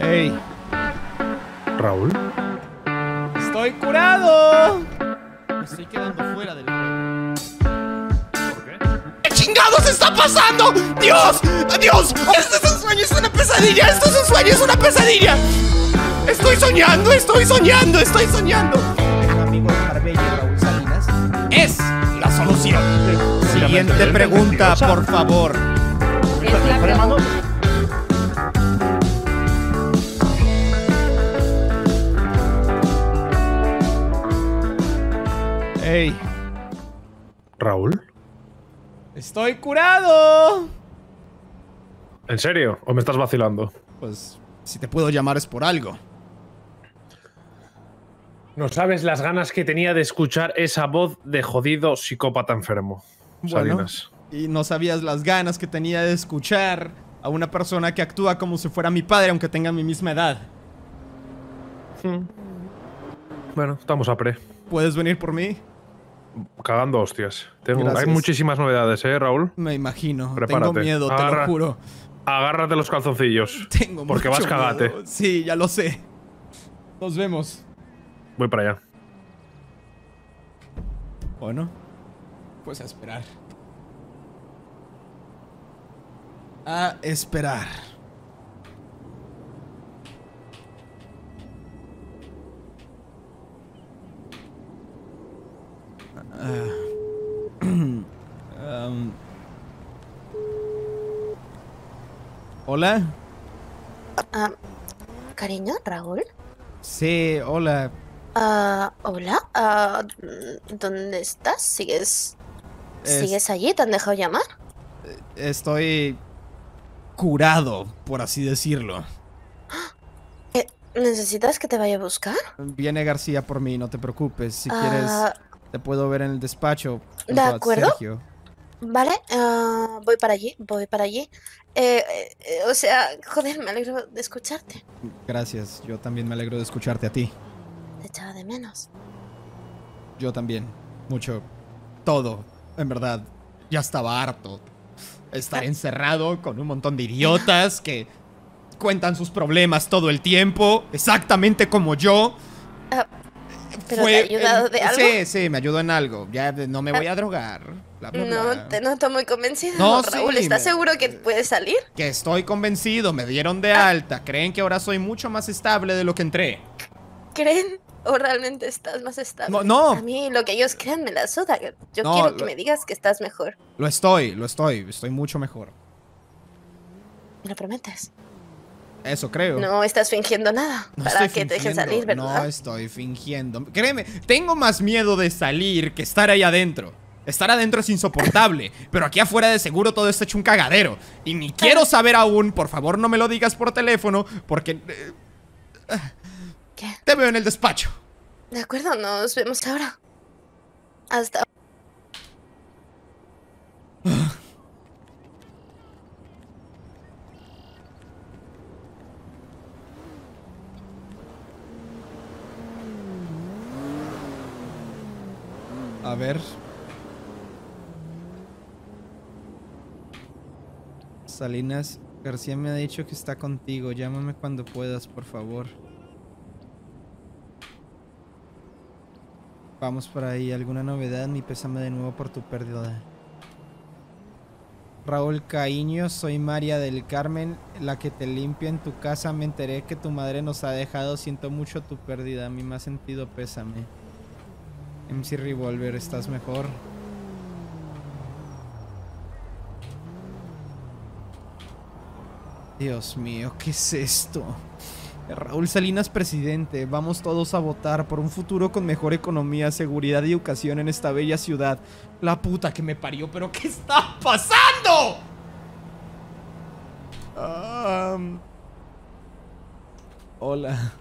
¡Ey! Raúl. ¡Estoy curado! Me estoy quedando fuera del juego. ¿Por qué? ¿Qué chingados está pasando? ¡Dios! ¡Dios! ¡Esto es un sueño! ¡Es una pesadilla! ¡Esto es un sueño! ¡Es una pesadilla! ¡Estoy soñando! ¡Estoy soñando! ¡Estoy soñando! Un amigo de Marbella, Raúl Salinas. Es la solución. Siguiente pregunta, por favor. Es la pregunta. ¡Ey! ¿Raúl? ¡Estoy curado! ¿En serio? ¿O me estás vacilando? Pues, si te puedo llamar es por algo. No sabes las ganas que tenía de escuchar esa voz de jodido psicópata enfermo. Bueno, Salinas. y no sabías las ganas que tenía de escuchar a una persona que actúa como si fuera mi padre, aunque tenga mi misma edad. Bueno, estamos a pre. ¿Puedes venir por mí? Cagando hostias. Tengo, hay muchísimas novedades, ¿eh, Raúl? Me imagino. Prepárate. Tengo miedo, te lo juro. Agárrate los calzoncillos. Tengo Porque mucho vas cagate. miedo. Sí, ya lo sé. Nos vemos. Voy para allá. Bueno, pues a esperar. A esperar. Ah. Um. Hola. Ah, cariño, Raúl. Sí, hola. Ah, hola. Ah, ¿Dónde estás? ¿Sigues, Es- ¿Sigues allí? ¿Te han dejado llamar? Estoy curado, por así decirlo. ¿Necesitas que te vaya a buscar? Viene García por mí, no te preocupes. Si quieres, te puedo ver en el despacho. de acuerdo. Sergio. Vale, ah, voy para allí, voy para allí. Eh, eh, o sea, joder, me alegro de escucharte. Gracias, yo también me alegro de escucharte a ti. Te echaba de menos. Yo también. Mucho. Todo. En verdad, ya estaba harto. Estar encerrado con un montón de idiotas que cuentan sus problemas todo el tiempo, exactamente como yo. ¿Pero te ha ayudado de algo? Sí, sí, me ayudó en algo. Ya no me voy a drogar. bla, bla, bla. No, te noto muy convencido. No, Raúl, sí, ¿estás me- seguro que puedes salir? Que estoy convencido, me dieron de Ah. alta. Creen que ahora soy mucho más estable de lo que entré. ¿Creen? ¿O realmente estás más estable? No, no. A mí lo que ellos crean me la suda. Yo No, quiero que lo- me digas que estás mejor. Lo estoy, lo estoy. Estoy mucho mejor. ¿Me lo prometes? Eso creo. No estás fingiendo nada No para que te dejen salir, ¿verdad? No estoy fingiendo. Créeme, tengo más miedo de salir que estar ahí adentro. Estar adentro es insoportable, pero aquí afuera de seguro todo está hecho un cagadero. Y ni quiero saber aún, por favor no me lo digas por teléfono, porque... eh, ¿Qué? te veo en el despacho. De acuerdo, nos vemos ahora. Hasta. A ver. Salinas, García me ha dicho que está contigo. Llámame cuando puedas, por favor. Vamos por ahí. ¿Alguna novedad? Mi pésame de nuevo por tu pérdida. Raúl Caíño, soy María del Carmen, la que te limpia en tu casa. Me enteré que tu madre nos ha dejado. Siento mucho tu pérdida. Mi más sentido pésame. MC Revolver, ¿estás mejor? Dios mío, ¿qué es esto? Raúl Salinas, presidente, vamos todos a votar por un futuro con mejor economía, seguridad y educación en esta bella ciudad. La puta que me parió, pero ¿qué está pasando? Hola.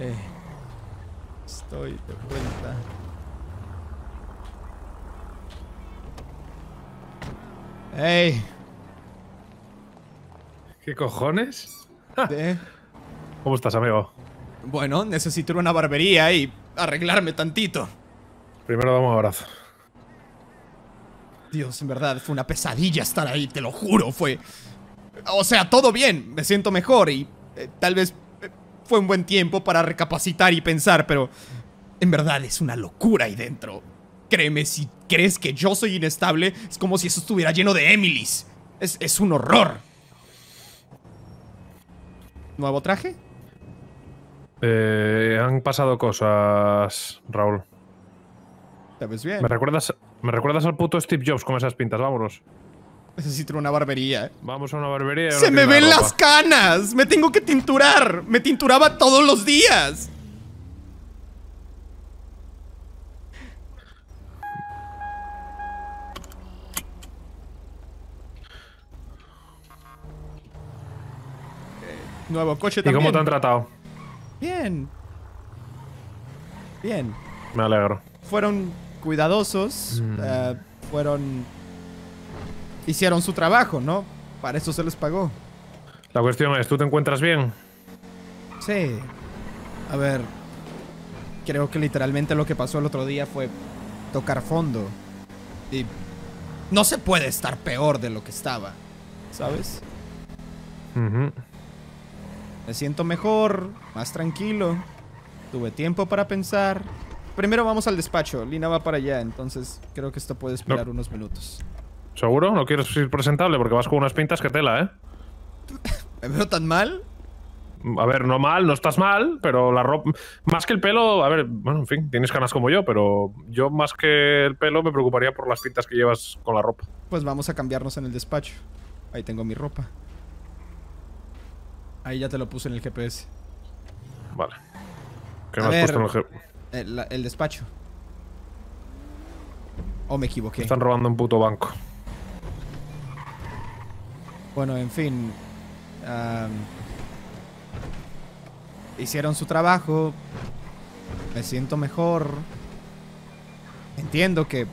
Eh, estoy de vuelta. ¡Ey! ¿Qué cojones? ¿Cómo estás, amigo? Bueno, necesito una barbería y arreglarme tantito. Primero damos un abrazo. Dios, en verdad, fue una pesadilla estar ahí, te lo juro, fue... O sea, todo bien, me siento mejor y eh, tal vez fue un buen tiempo para recapacitar y pensar, pero en verdad es una locura ahí dentro. Créeme, si crees que yo soy inestable, es como si eso estuviera lleno de Emilys. Es, es un horror. ¿Nuevo traje? Eh, han pasado cosas, Raúl. ¿Te ves bien? ¿Me recuerdas, ¿Me recuerdas al puto Steve Jobs con esas pintas? Vámonos. Necesito una barbería. ¿eh? Vamos a una barbería. y ¡Se me ven las canas! ¡Me tengo que tinturar! ¡Me tinturaba todos los días! Nuevo coche ¿Y también. cómo te han tratado? Bien. Bien. Me alegro. Fueron cuidadosos. Mm. eh, fueron... Hicieron su trabajo, ¿no? Para eso se les pagó. La cuestión es, ¿tú te encuentras bien? Sí. A ver. Creo que literalmente lo que pasó el otro día fue tocar fondo. Y no se puede estar peor de lo que estaba. ¿Sabes? Ujú. Me siento mejor, más tranquilo. Tuve tiempo para pensar. Primero vamos al despacho. Lina va para allá, entonces creo que esto puede esperar unos minutos. ¿Seguro? ¿No quieres ir presentable? Porque vas con unas pintas que tela, ¿eh? ¿Me veo tan mal? A ver, no mal, no estás mal, pero la ropa. Más que el pelo, a ver, bueno, en fin, tienes canas como yo, pero yo más que el pelo me preocuparía por las pintas que llevas con la ropa. Pues vamos a cambiarnos en el despacho. Ahí tengo mi ropa. Ahí ya te lo puse en el GPS. Vale. ¿Qué A me has ver. puesto en el El, el despacho. ¿O me equivoqué? Están robando un puto banco. Bueno, en fin. hicieron su trabajo. Me siento mejor. Entiendo que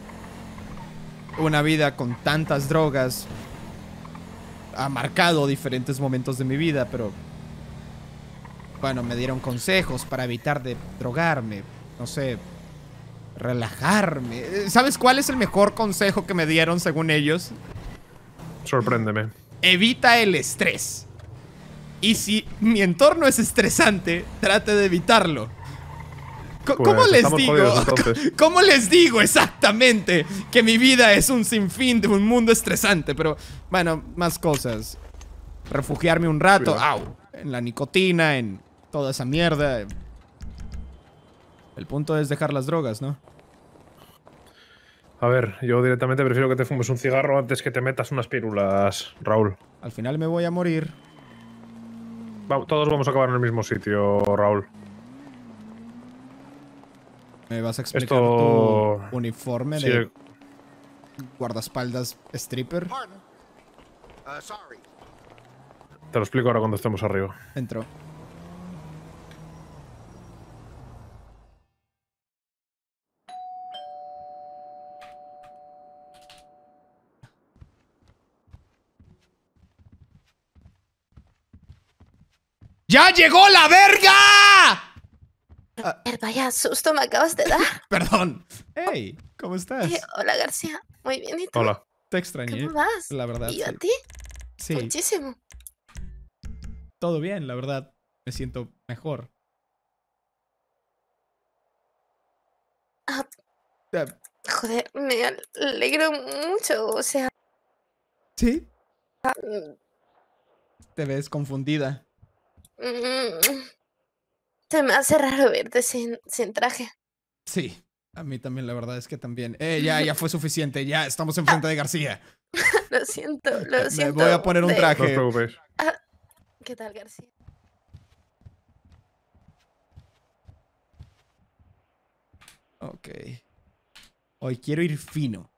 una vida con tantas drogas ha marcado diferentes momentos de mi vida, pero bueno, me dieron consejos para evitar de drogarme, no sé, relajarme. ¿Sabes cuál es el mejor consejo que me dieron según ellos? Sorpréndeme. Evita el estrés. Y si mi entorno es estresante, trate de evitarlo. Pues, ¿Cómo les digo? jodidos. ¿Cómo les digo exactamente que mi vida es un sinfín de un mundo estresante? Pero, bueno, más cosas. Refugiarme un rato, Cuidado. au, en la nicotina, en toda esa mierda. El punto es dejar las drogas, ¿no? A ver, yo directamente prefiero que te fumes un cigarro antes que te metas unas pírulas, Raúl. Al final me voy a morir. Va- todos vamos a acabar en el mismo sitio, Raúl. ¿Me vas a explicar Esto- tu uniforme Sí, de guardaespaldas stripper? Uh, sorry. te lo explico ahora cuando estemos arriba. Entró. ¡Ya llegó la verga! Eh, Vaya susto me acabas de dar. Perdón. Hey, ¿cómo estás? Eh, hola García. Muy bien, ¿y tú? Hola. Te extrañé. ¿Cómo vas? La verdad. ¿Y a sí. ti? Sí, Muchísimo. todo bien, la verdad. Me siento mejor. Ah. Eh, Joder, me alegro mucho. O sea, ¿Sí? mm, Te ves confundida. Mm, se me hace raro verte sin, sin traje. Sí. A mí también, la verdad es que también. Eh, ya, ya fue suficiente. Ya estamos enfrente de García. Lo siento, lo Me siento. voy a poner un traje. No preocupéis. ¿Qué tal, García? Ok. Hoy quiero ir fino.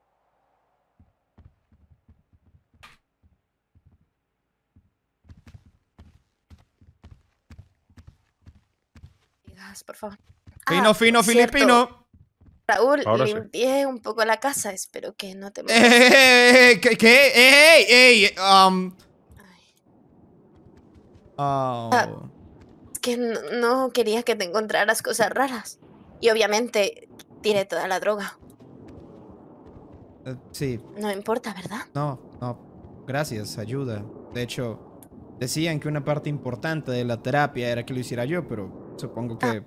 Digas, por favor. Fino, Ah, fino, cierto, filipino. Raúl, Ahora sí. un poco la casa. Espero que no te moleste. ¡Eh! ¿Qué? ¿Qué? ¡Ey! ¡Ey! Um, oh. es que no, no quería que te encontraras cosas raras. Y obviamente tiré toda la droga. Eh, sí, No importa, ¿verdad? no, no. Gracias, ayuda. De hecho, decían que una parte importante de la terapia era que lo hiciera yo, pero supongo que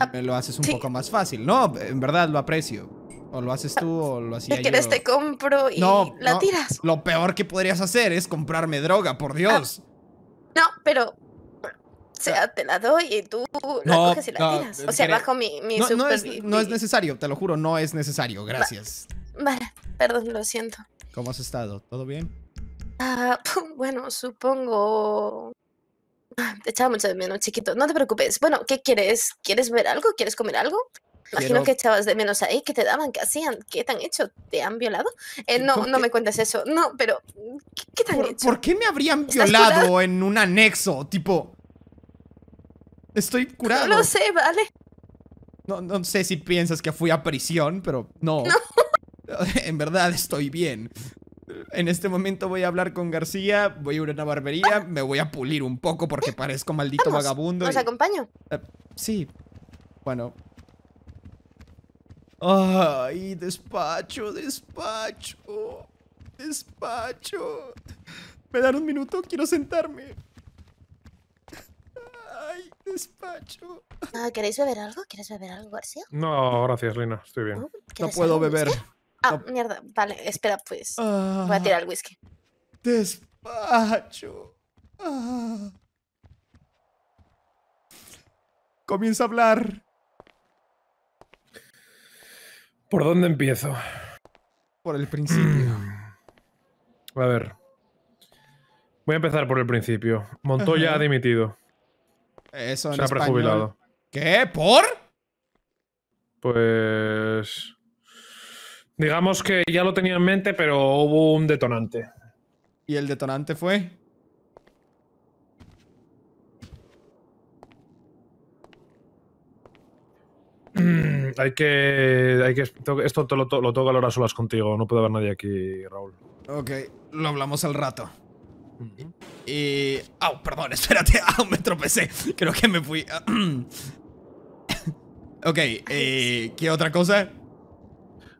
Ah, me lo haces un sí. poco más fácil. No, en verdad lo aprecio. O lo haces tú o lo hacía Si yo. quieres te compro y No, la no. tiras. Lo peor que podrías hacer es comprarme droga, por Dios. No, pero... O sea, te la doy y tú la No, coges y la tiras. O sea, bajo mi, mi No, no es, no es necesario, te lo juro, no es necesario. Gracias. Vale, perdón, lo siento. ¿Cómo has estado? ¿Todo bien? Ah, bueno, supongo... Te echaba mucho de menos, chiquito. No te preocupes. Bueno, ¿qué quieres? ¿Quieres ver algo? ¿Quieres comer algo? Imagino Quiero- que echabas de menos ahí. ¿Qué te daban? ¿Qué hacían? ¿Qué te han hecho? ¿Te han violado? Eh, no, ¿Cómo no que- me cuentes eso. No, pero ¿qué, qué te han ¿Por, hecho? por qué me habrían ¿Estás violado en un anexo? Tipo. Estoy No curado. lo sé, ¿vale? No, no sé si piensas que fui a prisión, pero no. en verdad estoy bien. En este momento voy a hablar con García, voy a ir a una barbería, me voy a pulir un poco porque parezco maldito Vamos, vagabundo. ¿Os y- acompaño? Sí. Bueno. Ay, despacho, despacho. Despacho. ¿Me dan un minuto? Quiero sentarme. Ay, despacho. Ah, ¿Queréis beber algo? ¿Quieres beber algo, García? No, gracias, Lina. Estoy bien. ¿No? No ¿Quieres puedo beber. Ah, No. mierda. Vale, espera, pues. Ah, Voy a tirar el whisky. Despacho. Ah. Comienza a hablar. ¿Por dónde empiezo? Por el principio. A ver. Voy a empezar por el principio. Montoya Ajá. ha dimitido. Eso en Se ha español. prejubilado. ¿Qué? ¿Por? Pues. Digamos que ya lo tenía en mente, pero hubo un detonante. ¿Y el detonante fue? Hay que. Hay que esto te lo, lo tengo que hablar a solas contigo. No puede haber nadie aquí, Raúl. Ok, lo hablamos al rato. Y... ¡Au! perdón, espérate. ¡Au! Me tropecé. Creo que me fui. ok, eh, ¿qué otra cosa?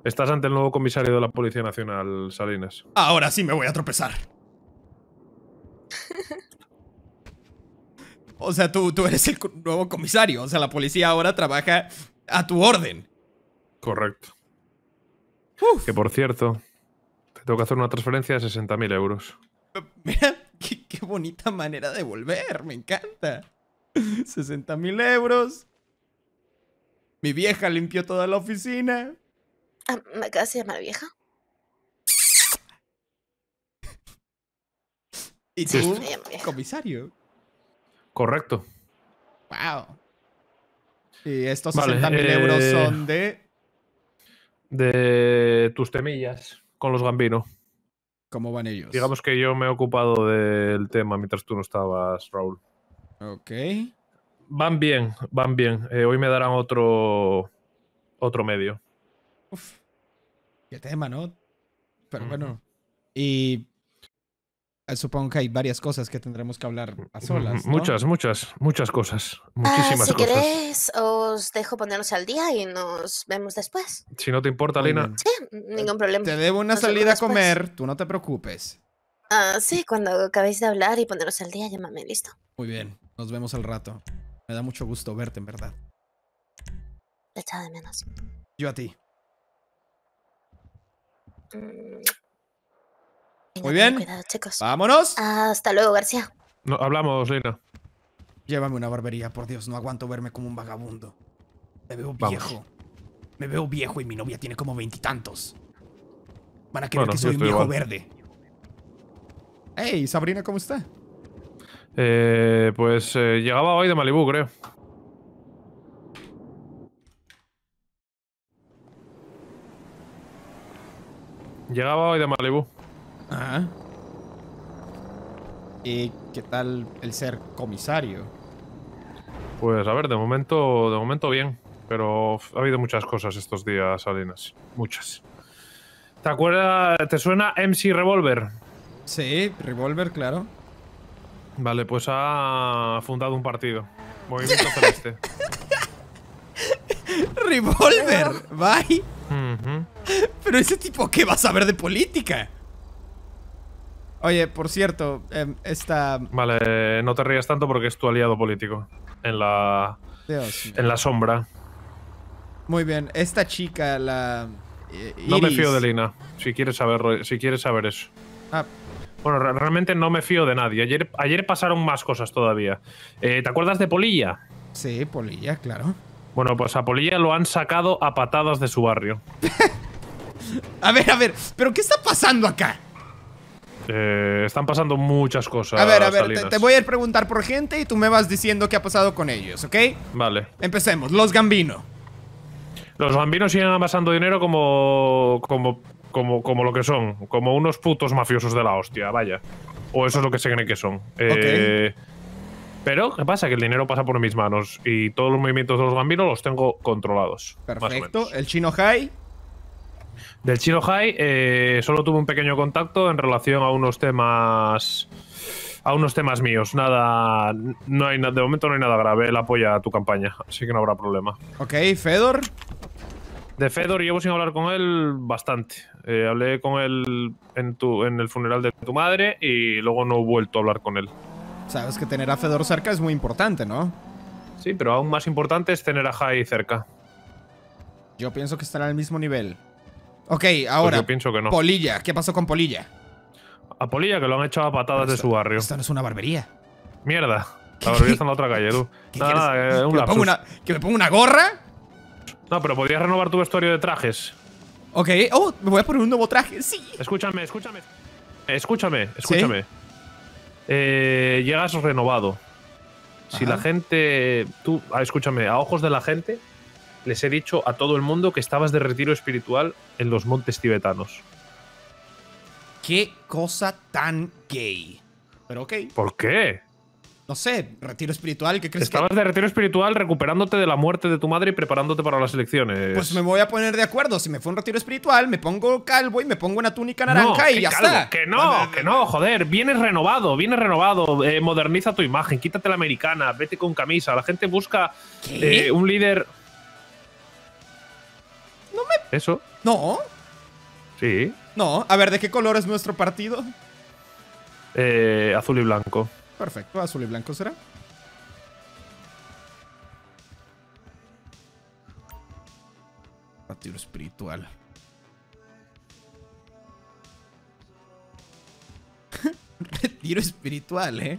Estás ante el nuevo comisario de la Policía Nacional, Salinas. Ahora sí me voy a tropezar. O sea, tú, tú eres el nuevo comisario. O sea, la policía ahora trabaja a tu orden. Correcto. Uf. Que por cierto, te tengo que hacer una transferencia de 60.000 euros. Mira, qué, qué bonita manera de volver. Me encanta. 60 mil euros. Mi vieja limpió toda la oficina. Ah, ¿Me acabas de llamar vieja? Y tú, comisario. Correcto. Wow. Y estos Vale, 60 mil euros eh, son de. De tus temillas con los Gambino. ¿Cómo van ellos? Digamos que yo me he ocupado del tema mientras tú no estabas, Raúl. Ok. Van bien, van bien. Eh, hoy me darán otro otro medio. Uf. Qué tema, ¿no? Pero bueno. Y. eh, Supongo que hay varias cosas que tendremos que hablar a solas. ¿no? Muchas, muchas, muchas cosas. Ah, Muchísimas si cosas. queréis, os dejo ponernos al día y nos vemos después. Si no te importa, bien. Sí, ningún problema. Te debo una Nos salida a después. comer. Tú no te preocupes. Ah, sí, cuando acabéis de hablar y poneros al día, llámame, listo. Muy bien. Nos vemos al rato. Me da mucho gusto verte, en verdad. Te echaba de menos. Yo a ti. Mm. Muy bien. Cuidado, chicos. ¡Vámonos! Hasta luego, García. No, hablamos, Lina. Llévame una barbería, por Dios. No aguanto verme como un vagabundo. Me veo Vamos. viejo. Me veo viejo y mi novia tiene como veintitantos. Van a creer Bueno, que soy un viejo igual. verde. Hey, Sabrina, ¿cómo está? Eh, pues eh, llegaba hoy de Malibú, creo. Llegaba hoy de Malibú. Ajá. ¿Y qué tal el ser comisario? Pues a ver, de momento, de momento bien. Pero ha habido muchas cosas estos días, Salinas. Muchas. ¿Te acuerdas? ¿Te suena MC Revolver? Sí, revólver, claro. Vale, pues ha fundado un partido. Movimiento Celeste. ¡Revolver! ¡Bye! Pero ese tipo, ¿qué va a saber de política? Oye, por cierto, em, esta... Vale, no te rías tanto porque es tu aliado político. En la. Dios. En la sombra. Muy bien, esta chica, la... eh, No me fío de Lina. Si quieres saberlo, si quieres saber eso. Ah, Bueno, re- realmente no me fío de nadie. Ayer, ayer pasaron más cosas todavía. Eh, ¿Te acuerdas de Polilla? sí, Polilla, claro. Bueno, pues a Polilla lo han sacado a patadas de su barrio. A ver, a ver, ¿pero qué está pasando acá? Eh, están pasando muchas cosas. A ver, a ver, te, voy a ir preguntar por gente y tú me vas diciendo qué ha pasado con ellos, ¿ok? Vale. Empecemos, los Gambino. Los bambinos siguen amasando dinero como, como, como, como lo que son. Como unos putos mafiosos de la hostia, vaya. O eso es lo que se creen que son. Eh, Pero, ¿qué pasa? Que el dinero pasa por mis manos y todos los movimientos de los bambinos los tengo controlados. Perfecto. El chino High. Del Chino High eh, solo tuve un pequeño contacto en relación a unos temas. A unos temas míos. Nada. No hay, de momento no hay nada grave. Él apoya tu campaña, así que no habrá problema. Ok, Fedor. De Fedor llevo sin hablar con él bastante. Eh, hablé con él en, tu, en el funeral de tu madre y luego no he vuelto a hablar con él. Sabes que tener a Fedor cerca es muy importante, ¿no? Sí, pero aún más importante es tener a Jai cerca. Yo pienso que están al mismo nivel. Ok, ahora. Pues yo pienso que no. Polilla. ¿Qué pasó con Polilla? A Polilla que lo han echado a patadas de su barrio. Esto no es una barbería. Mierda. La barbería está en la otra calle, tú. ¿Qué Nada, eh, un ¿Que, me ponga una, ¿Que me ponga una gorra? No, pero podrías renovar tu vestuario de trajes. Ok. Oh, me voy a poner un nuevo traje. Sí. Escúchame, escúchame. Escúchame, escúchame. Eh, llegas renovado. Si Ajá. la gente. Tú, ah, escúchame, a ojos de la gente, les he dicho a todo el mundo que estabas de retiro espiritual en los montes tibetanos. Qué cosa tan gay. Pero ok. ¿Por qué? No sé, retiro espiritual. ¿Qué crees Estabas que.? de retiro espiritual recuperándote de la muerte de tu madre y preparándote para las elecciones. Pues me voy a poner de acuerdo. Si me fue un retiro espiritual, me pongo calvo y me pongo una túnica naranja no, y ya calvo, está. Que no, que no, joder. Vienes renovado, vienes renovado. eh, moderniza tu imagen, quítate la americana, vete con camisa. La gente busca eh, un líder. No me. Eso, No, sí. no. A ver, ¿de qué color es nuestro partido? Eh, azul y blanco. Perfecto, azul y blanco será. Retiro espiritual. Retiro espiritual, ¿eh?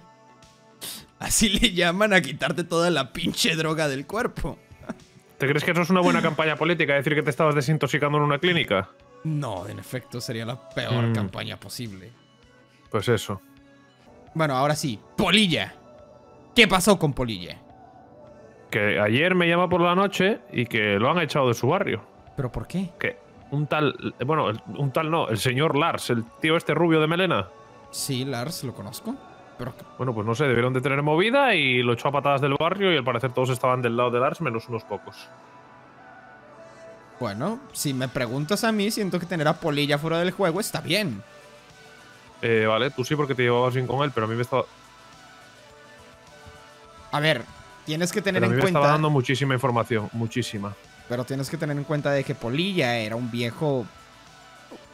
Así le llaman a quitarte toda la pinche droga del cuerpo. ¿Te crees que eso es una buena campaña política? Decir que te estabas desintoxicando en una clínica. No, en efecto, sería la peor Mm. campaña posible. Pues eso. Bueno, ahora sí, Polilla. ¿Qué pasó con Polilla? Que ayer me llama por la noche y que lo han echado de su barrio. ¿Pero por qué? Que un tal. Bueno, un tal no, el señor Lars, el tío este rubio de melena. Sí, Lars, lo conozco. Pero Bueno, pues no sé, debieron de tener movida y lo echó a patadas del barrio y al parecer todos estaban del lado de Lars menos unos pocos. Bueno, si me preguntas a mí, siento que tener a Polilla fuera del juego está bien. Eh, vale, tú sí porque te llevabas bien con él, pero a mí me estaba, A ver, tienes que tener pero a mí en me estaba cuenta. dando muchísima información, muchísima. Pero tienes que tener en cuenta de que Polilla era un viejo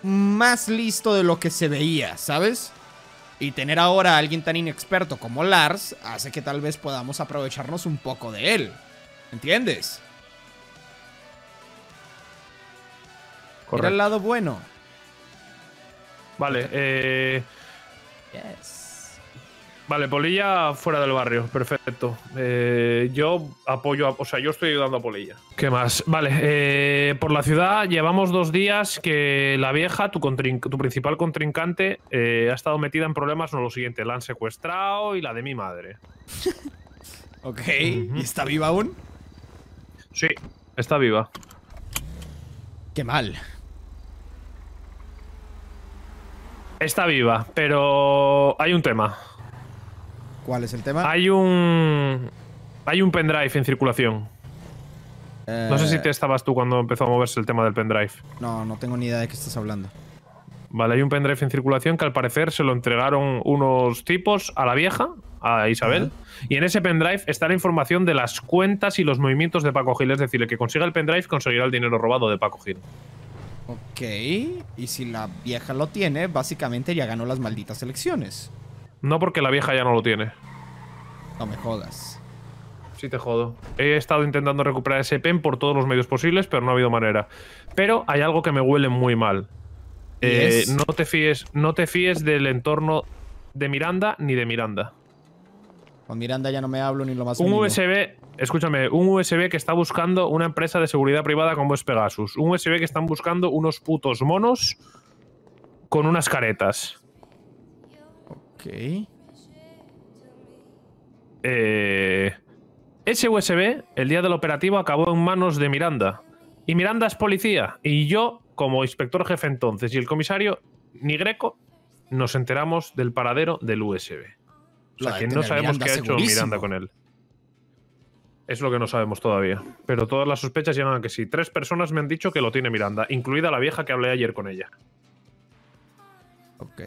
más listo de lo que se veía, ¿sabes? Y tener ahora a alguien tan inexperto como Lars hace que tal vez podamos aprovecharnos un poco de él. ¿Entiendes? Era Correcto. el lado bueno. Vale, eh, Yes. vale, Polilla fuera del barrio, perfecto. Eh, yo apoyo, a- o sea, yo estoy ayudando a Polilla. ¿Qué más? Vale, eh, por la ciudad llevamos dos días que la vieja, tu, contrin- tu principal contrincante, eh, ha estado metida en problemas, no lo siguiente, la han secuestrado y la de mi madre. Ok. ¿Y está viva aún? Sí, está viva. Qué mal. Está viva, pero hay un tema. ¿Cuál es el tema? Hay un. Hay un pendrive en circulación. No sé si Eh, te estabas tú cuando empezó a moverse el tema del pendrive. No, no tengo ni idea de qué estás hablando. Vale, hay un pendrive en circulación que al parecer se lo entregaron unos tipos a la vieja, a Isabel. Y en ese pendrive está la información de las cuentas y los movimientos de Paco Gil. Es decir, el que consiga el pendrive conseguirá el dinero robado de Paco Gil. Ok. Y si la vieja lo tiene, básicamente ya ganó las malditas elecciones. No porque la vieja ya no lo tiene. No me jodas. Sí te jodo. He estado intentando recuperar ese pen por todos los medios posibles, pero no ha habido manera. Pero hay algo que me huele muy mal. ¿Y Eh, no te fíes, no te fíes del entorno de Miranda ni de Miranda. Con Miranda ya no me hablo ni lo más Un mínimo. USB, escúchame, un USB que está buscando una empresa de seguridad privada como es Pegasus. Un USB que están buscando unos putos monos con unas caretas. Ok. Eh, ese USB, el día del operativo, acabó en manos de Miranda. Y Miranda es policía. Y yo, como inspector jefe entonces, y el comisario, ni Greco, nos enteramos del paradero del USB. O sea, que no sabemos Miranda qué ha hecho segurísimo. Miranda con él. Es lo que no sabemos todavía. Pero todas las sospechas llegan a que sí. Tres personas me han dicho que lo tiene Miranda, incluida la vieja que hablé ayer con ella. Ok.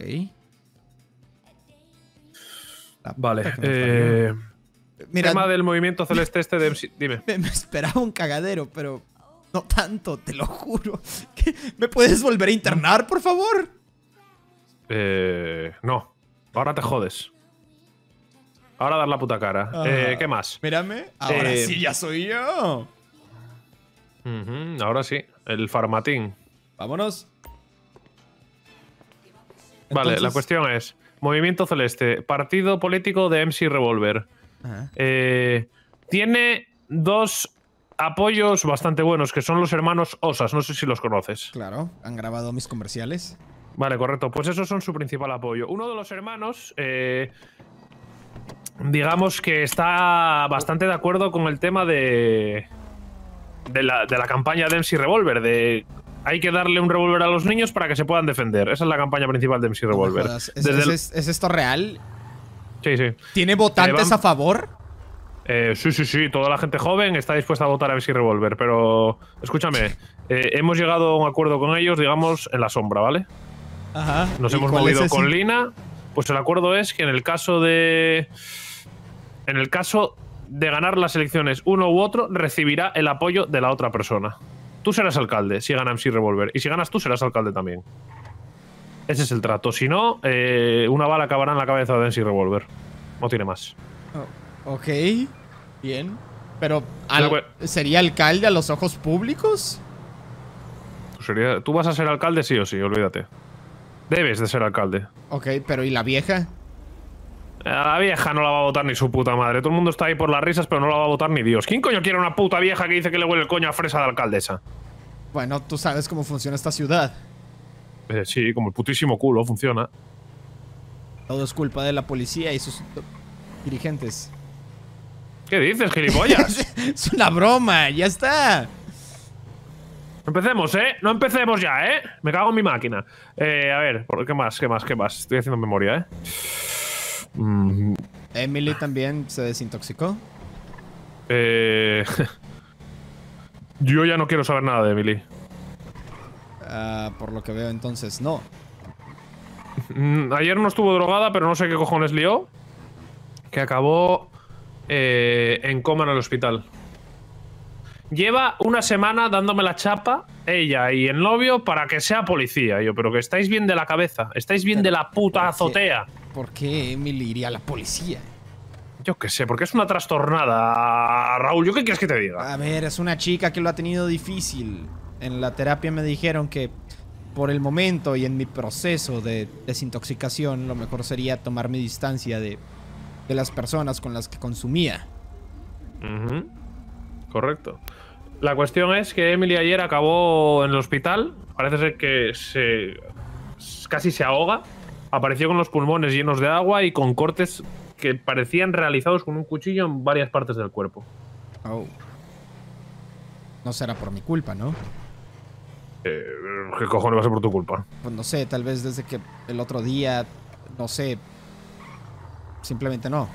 La Vale. Eh, Mira, tema del movimiento celeste este de... MC Dime. me, me esperaba un cagadero, pero no tanto, te lo juro. ¿Qué? ¿Me puedes volver a internar, por favor? Eh, no. Ahora te jodes. Ahora dar la puta cara. Ah. Eh, ¿Qué más? Mírame. Ahora Eh, sí, ya soy yo. Ahora sí. El farmatín. Vámonos. Vale, la cuestión es: Movimiento Celeste, partido político de MC Revolver. Eh, tiene dos apoyos bastante buenos, que son los hermanos Osas. No sé si los conoces. Claro, han grabado mis comerciales. Vale, correcto. Pues esos son su principal apoyo. Uno de los hermanos, eh, digamos que está bastante de acuerdo con el tema de, de, la, de la campaña de MC Revolver, de hay que darle un revólver a los niños para que se puedan defender. Esa es la campaña principal de MC Revolver. ¿Es, Desde es- el- es- es esto real? Sí, sí. ¿Tiene votantes van- a favor? Eh, sí, sí, sí. Toda la gente joven está dispuesta a votar a MC Revolver, pero escúchame, eh, hemos llegado a un acuerdo con ellos, digamos, en la sombra, ¿vale? Ajá. Nos ¿Y hemos movido con Lina. Pues el acuerdo es que en el caso de. En el caso de ganar las elecciones uno u otro, recibirá el apoyo de la otra persona. Tú serás alcalde si gana MC Revolver. Y si ganas tú, serás alcalde también. Ese es el trato. Si no, eh, una bala acabará en la cabeza de MC Revolver. No tiene más. Oh, ok. Bien. Pero, al- ¿sería alcalde a los ojos públicos? Sería- tú vas a ser alcalde sí o sí, olvídate. Debes de ser alcalde. Ok, pero ¿y la vieja? A la vieja no la va a votar ni su puta madre. Todo el mundo está ahí por las risas, pero no la va a votar ni Dios. ¿Quién coño quiere una puta vieja que dice que le huele el coño a fresa de alcaldesa? Bueno, tú sabes cómo funciona esta ciudad. Eh, sí, como el putísimo culo, funciona. Todo es culpa de la policía y sus dirigentes. ¿Qué dices, gilipollas? es una broma, ya está. empecemos, ¿eh? No empecemos ya, ¿eh? Me cago en mi máquina. Eh, a ver, ¿por- ¿qué más? ¿Qué más? ¿Qué más? Estoy haciendo memoria, ¿eh? Mm, Emily también se desintoxicó. eh, Yo ya no quiero saber nada de Emily. Ah, por lo que veo entonces, no. Mm, Ayer no estuvo drogada, pero no sé qué cojones lió. Que acabó eh, en coma en el hospital. Lleva una semana dándome la chapa, ella y el novio, para que sea policía. Yo, pero que estáis bien de la cabeza, estáis bien de la puta ¿por qué? ¿Por qué Emily iría a la policía? Yo qué sé, porque es una trastornada, Raúl. ¿Yo qué quieres que te diga? A ver, es una chica que lo ha tenido difícil. En la terapia me dijeron que por el momento y en mi proceso de desintoxicación, lo mejor sería tomar mi distancia de, de las personas con las que consumía. Correcto. La cuestión es que Emily ayer acabó en el hospital. Parece ser que se casi se ahoga. Apareció con los pulmones llenos de agua y con cortes que parecían realizados con un cuchillo en varias partes del cuerpo. Oh. No será por mi culpa, ¿no? Eh, ¿Qué cojones va a ser por tu culpa? Pues no sé, tal vez desde que el otro día, no sé. Simplemente no.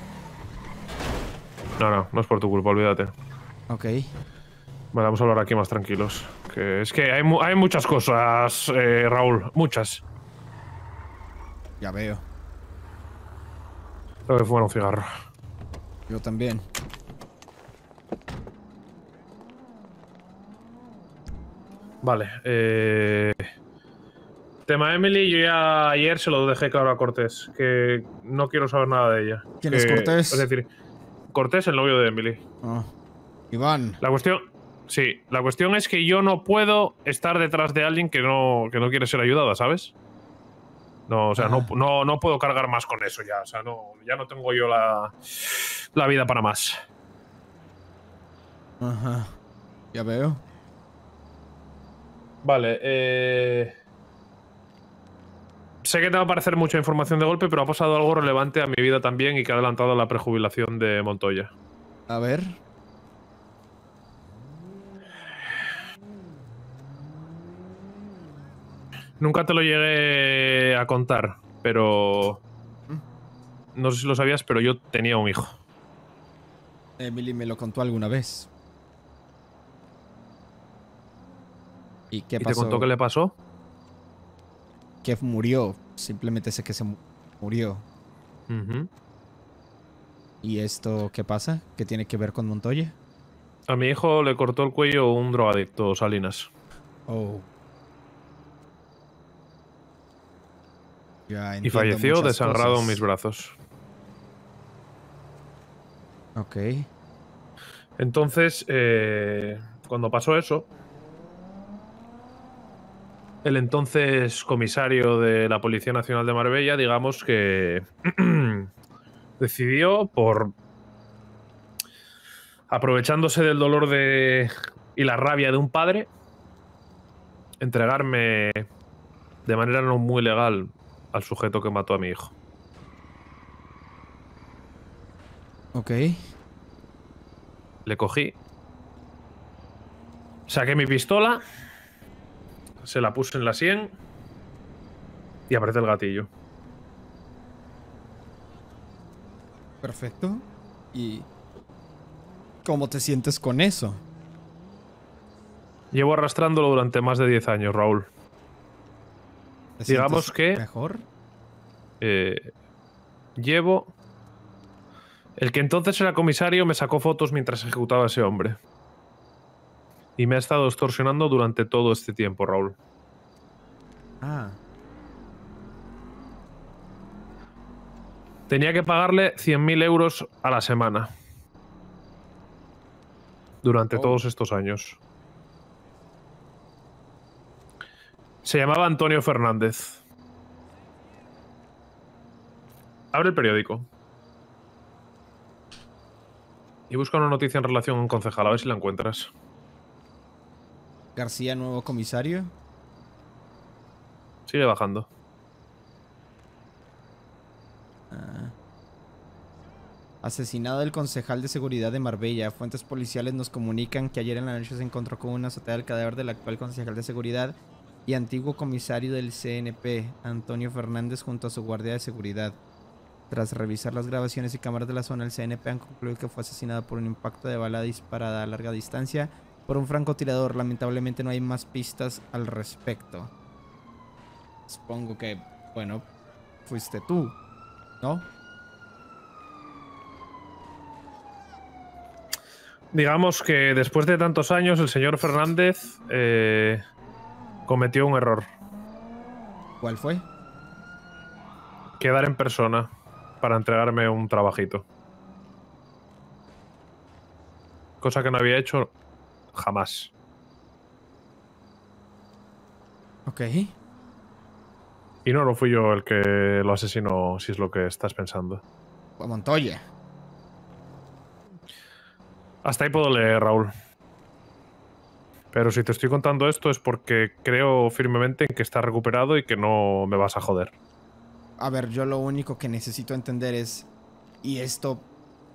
No, no, no es por tu culpa, olvídate. Ok. Vale, vamos a hablar aquí más tranquilos. Que es que hay, mu- hay muchas cosas, eh, Raúl, muchas. Ya veo. Tengo que fumar un cigarro. Yo también. Vale. Eh... Tema Emily, yo ya ayer se lo dejé claro a Cortés, que no quiero saber nada de ella. ¿Quién es Cortés? Es decir, Cortés, el novio de Emily. Ah. Iván. La cuestión. Sí, la cuestión es que yo no puedo estar detrás de alguien que no, que no quiere ser ayudada, ¿sabes? No, o sea, no, no, no puedo cargar más con eso ya. O sea, no, ya no tengo yo la, la vida para más. Ajá. Ya veo. Vale, eh. Sé que te va a parecer mucha información de golpe, pero ha pasado algo relevante a mi vida también y que ha adelantado la prejubilación de Montoya. A ver. Nunca te lo llegué a contar, pero. No sé si lo sabías, pero yo tenía un hijo. Emily me lo contó alguna vez. ¿Y qué ¿Y te pasó? contó qué le pasó? Que murió. Simplemente sé que se mu- murió. ¿Y esto qué pasa? ¿Qué tiene que ver con Montoya? A mi hijo le cortó el cuello un drogadicto, Salinas. Oh. Ya Y falleció desangrado cosas. en mis brazos. Ok. Entonces, eh, cuando pasó eso, el entonces comisario de la Policía Nacional de Marbella, digamos que decidió por aprovechándose del dolor de y la rabia de un padre, entregarme de manera no muy legal al sujeto que mató a mi hijo. Ok. Le cogí. Saqué mi pistola. Se la puse en la sien. Y apreté el gatillo. Perfecto. ¿Y cómo te sientes con eso? Llevo arrastrándolo durante más de 10 años, Raúl. ¿Te Digamos que- Mejor. Eh, llevo. El que entonces era comisario me sacó fotos mientras ejecutaba a ese hombre. Y me ha estado extorsionando durante todo este tiempo, Raúl. Ah. Tenía que pagarle 100.000 euros a la semana. Durante Oh. todos estos años. Se llamaba Antonio Fernández. Abre el periódico. Y busca una noticia en relación a un concejal, a ver si la encuentras. García, nuevo comisario. Sigue bajando. Ah. Asesinado el concejal de seguridad de Marbella. Fuentes policiales nos comunican que ayer en la noche se encontró con una azotea el cadáver del actual concejal de seguridad y antiguo comisario del CNP, Antonio Fernández, junto a su guardia de seguridad. Tras revisar las grabaciones y cámaras de la zona, el CNP han concluido que fue asesinado por un impacto de bala disparada a larga distancia por un francotirador. Lamentablemente no hay más pistas al respecto. Supongo que, bueno, fuiste tú, ¿no? Digamos que después de tantos años, el señor Fernández eh, cometió un error. ¿Cuál fue? Quedar en persona para entregarme un trabajito. Cosa que no había hecho jamás. Ok. Y no, no fui yo el que lo asesinó, si es lo que estás pensando. Fue Montoya. Hasta ahí puedo leer, Raúl. Pero si te estoy contando esto es porque creo firmemente en que está recuperado y que no me vas a joder. A ver, yo lo único que necesito entender es. ¿Y esto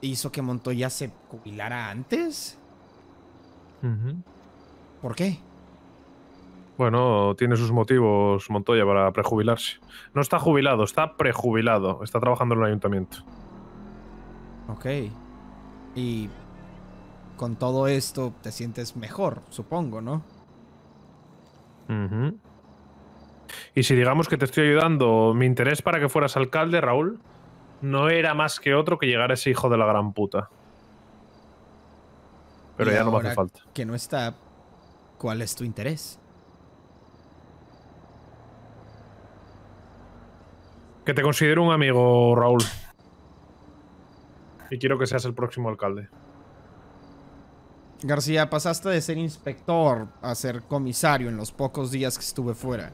hizo que Montoya se jubilara antes? ¿Por qué? Bueno, tiene sus motivos Montoya para prejubilarse. No está jubilado, está prejubilado. Está trabajando en el ayuntamiento. Ok. Y con todo esto te sientes mejor, supongo, ¿no? Y si digamos que te estoy ayudando, mi interés para que fueras alcalde, Raúl, no era más que otro que llegar a ese hijo de la gran puta. Pero ya no me hace falta. Que no está, ¿cuál es tu interés? Que te considero un amigo, Raúl. Y quiero que seas el próximo alcalde. García, pasaste de ser inspector a ser comisario en los pocos días que estuve fuera.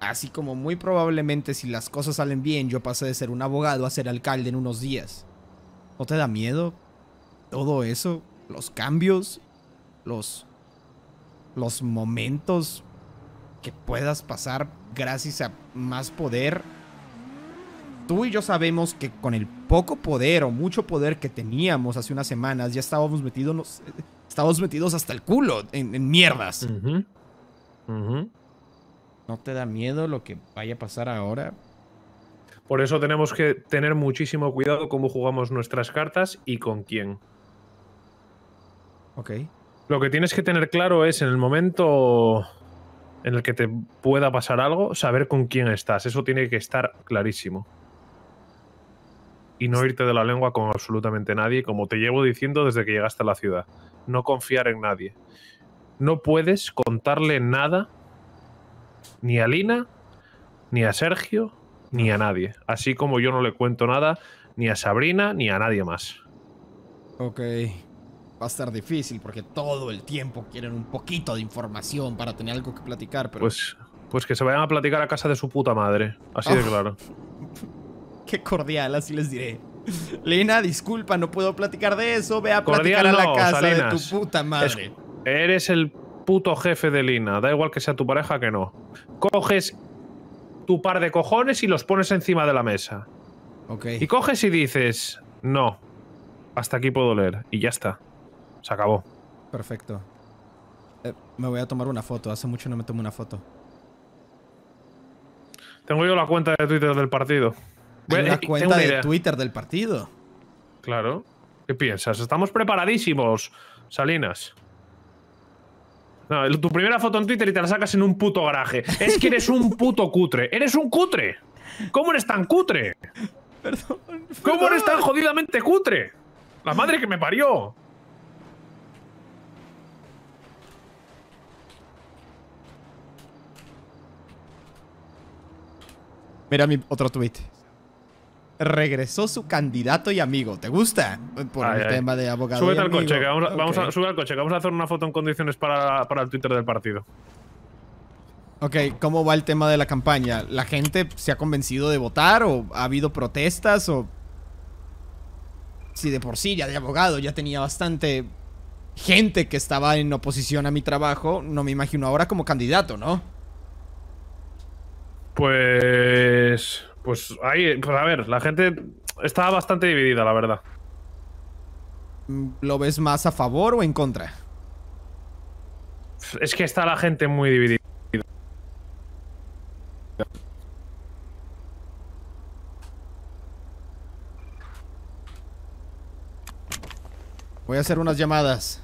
Así como muy probablemente si las cosas salen bien, yo pasé de ser un abogado a ser alcalde en unos días. ¿No te da miedo? Todo eso, los cambios, los los momentos que puedas pasar gracias a más poder. Tú y yo sabemos que con el poco poder o mucho poder que teníamos hace unas semanas ya estábamos metidos, estábamos metidos hasta el culo en, en mierdas. ¿No te da miedo lo que vaya a pasar ahora? Por eso tenemos que tener muchísimo cuidado cómo jugamos nuestras cartas y con quién. Ok. Lo que tienes que tener claro es en el momento en el que te pueda pasar algo, saber con quién estás. Eso tiene que estar clarísimo. Y no irte de la lengua con absolutamente nadie, como te llevo diciendo desde que llegaste a la ciudad. No confiar en nadie. No puedes contarle nada ni a Lina, ni a Sergio, ni a nadie. Así como yo no le cuento nada ni a Sabrina, ni a nadie más. Ok. Va a estar difícil porque todo el tiempo quieren un poquito de información para tener algo que platicar, pero Pues, pues que se vayan a platicar a casa de su puta madre. Así de Oh. claro. cordial, así les diré. Lina, disculpa, no puedo platicar de eso. Ve a Cordial platicar a la casa Salinas. de tu puta madre. Eres el puto jefe de Lina. Da igual que sea tu pareja que no. Coges tu par de cojones y los pones encima de la mesa. Ok. Y coges y dices, no, hasta aquí puedo leer. Y ya está. Se acabó. Perfecto. Eh, me voy a tomar una foto. Hace mucho no me tomo una foto. Tengo yo la cuenta de Twitter del partido. Una eh, tengo cuenta una de idea. Twitter del partido. Claro. ¿Qué piensas? Estamos preparadísimos, Salinas. No, tu primera foto en Twitter y te la sacas en un puto garaje. Es que eres un puto cutre. ¡Eres un cutre! ¿Cómo eres tan cutre? Perdón. ¿Cómo eres tan jodidamente cutre? La madre que me parió. Mira mi otro tweet. Regresó su candidato y amigo. ¿Te gusta? Por Ay, el ay. tema de abogado. Súbete y al coche, que vamos, a, vamos a- Ok. sube al coche, que vamos a hacer una foto en condiciones para, para el Twitter del partido. Ok, ¿cómo va el tema de la campaña? ¿La gente se ha convencido de votar o ha habido protestas o... Si de por sí ya de abogado ya tenía bastante gente que estaba en oposición a mi trabajo, no me imagino ahora como candidato, ¿no? Pues. Pues ahí, pues a ver, la gente está bastante dividida, la verdad. ¿Lo ves más a favor o en contra? Es que está la gente muy dividida. Voy a hacer unas llamadas.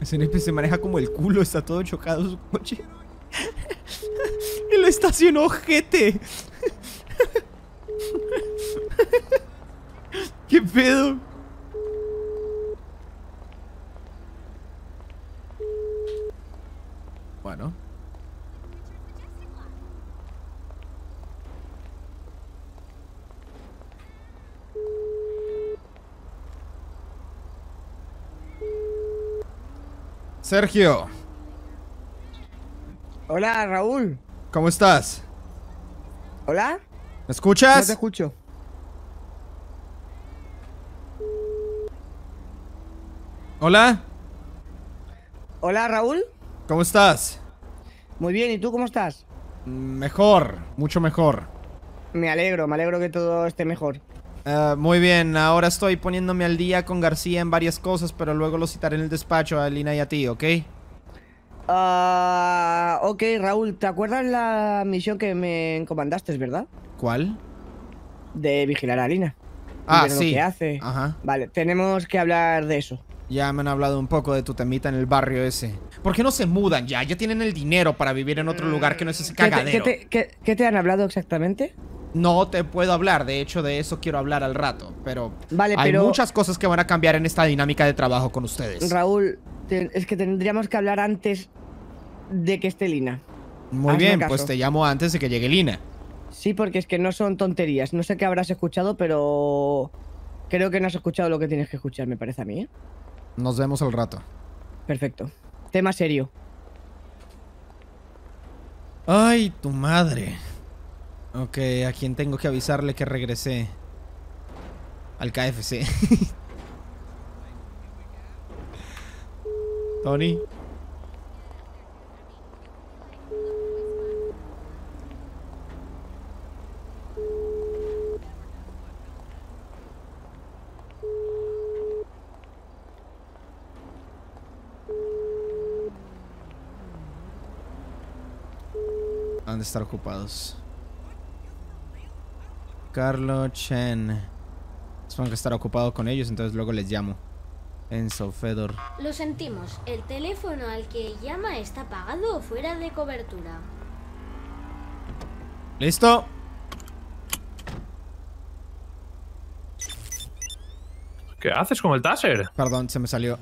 Ese NP se maneja como el culo, está todo chocado su coche. y lo estacionó ojete. ¿Qué pedo? Bueno. Sergio, Hola, Raúl. ¿cómo estás? Hola. ¿Me No escuchas? te escucho. Hola, Hola, Raúl. ¿cómo estás? Muy bien, ¿y tú cómo estás? Mejor, mucho mejor. Me alegro, me alegro que todo esté mejor. Ah, muy bien, ahora estoy poniéndome al día con García en varias cosas, pero luego lo citaré en el despacho a Lina y a ti, ¿ok? Ah, ok, Raúl, ¿te acuerdas la misión que me encomendaste, verdad? ¿Cuál? De vigilar a Lina. Ah, ver lo sí. que hace. Ajá. Vale, tenemos que hablar de eso. Ya me han hablado un poco de tu temita en el barrio ese. ¿Por qué no se mudan ya? Ya tienen el dinero para vivir en otro lugar que no es ese ¿Qué te, qué cagadero. te- qué- qué te han hablado exactamente? No te puedo hablar, de hecho de eso quiero hablar al rato, pero Vale, hay pero- muchas cosas que van a cambiar en esta dinámica de trabajo con ustedes. Raúl, es que tendríamos que hablar antes de que esté Lina. Muy hazme bien, caso. pues te llamo antes de que llegue Lina. Sí, porque es que no son tonterías. No sé qué habrás escuchado, pero creo que no has escuchado lo que tienes que escuchar, me parece a mí. ¿eh? Nos vemos al rato. Perfecto. Tema serio. Ay, tu madre. Ok, ¿a quién tengo que avisarle que regresé? Al KFC. Tony. Han de estar ocupados. Carlo Chen. Supongo que estará ocupado con ellos, entonces luego les llamo. Enzo, Fedor. Lo sentimos, el teléfono al que llama está apagado o fuera de cobertura. ¿Listo? ¿Qué haces con el taser? Perdón, se me salió.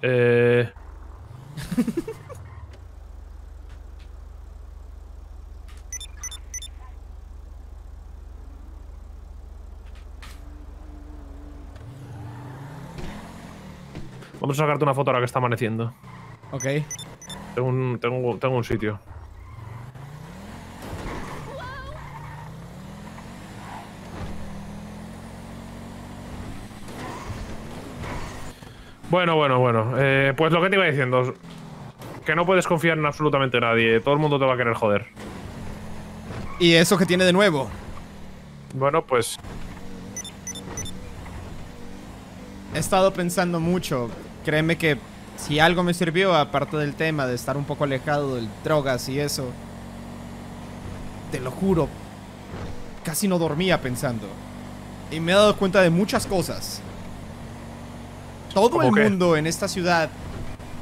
Eh. Vamos a sacarte una foto ahora que está amaneciendo. Ok. Tengo un, tengo, tengo un sitio. Bueno, bueno, bueno. Eh, pues lo que te iba diciendo. Que no puedes confiar en absolutamente nadie. Todo el mundo te va a querer joder. ¿Y eso que tiene de nuevo? Bueno, pues. He estado pensando mucho. Créeme que si algo me sirvió, aparte del tema de estar un poco alejado de drogas y eso, te lo juro, casi no dormía pensando. Y me he dado cuenta de muchas cosas. Todo ¿Cómo el qué? mundo en esta ciudad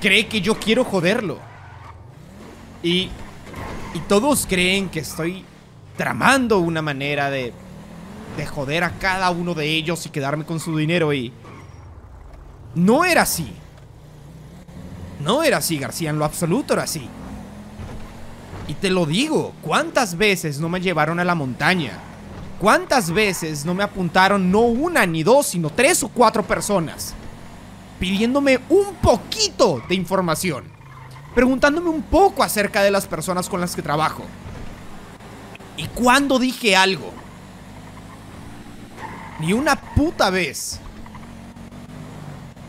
cree que yo quiero joderlo. Y, y todos creen que estoy tramando una manera de, de joder a cada uno de ellos y quedarme con su dinero y... No era así. No era así, García, en lo absoluto era así. Y te lo digo, ¿cuántas veces no me llevaron a la montaña? ¿Cuántas veces no me apuntaron no una ni dos, sino tres o cuatro personas? Pidiéndome un poquito de información. Preguntándome un poco acerca de las personas con las que trabajo. ¿Y cuando dije algo? Ni una puta vez.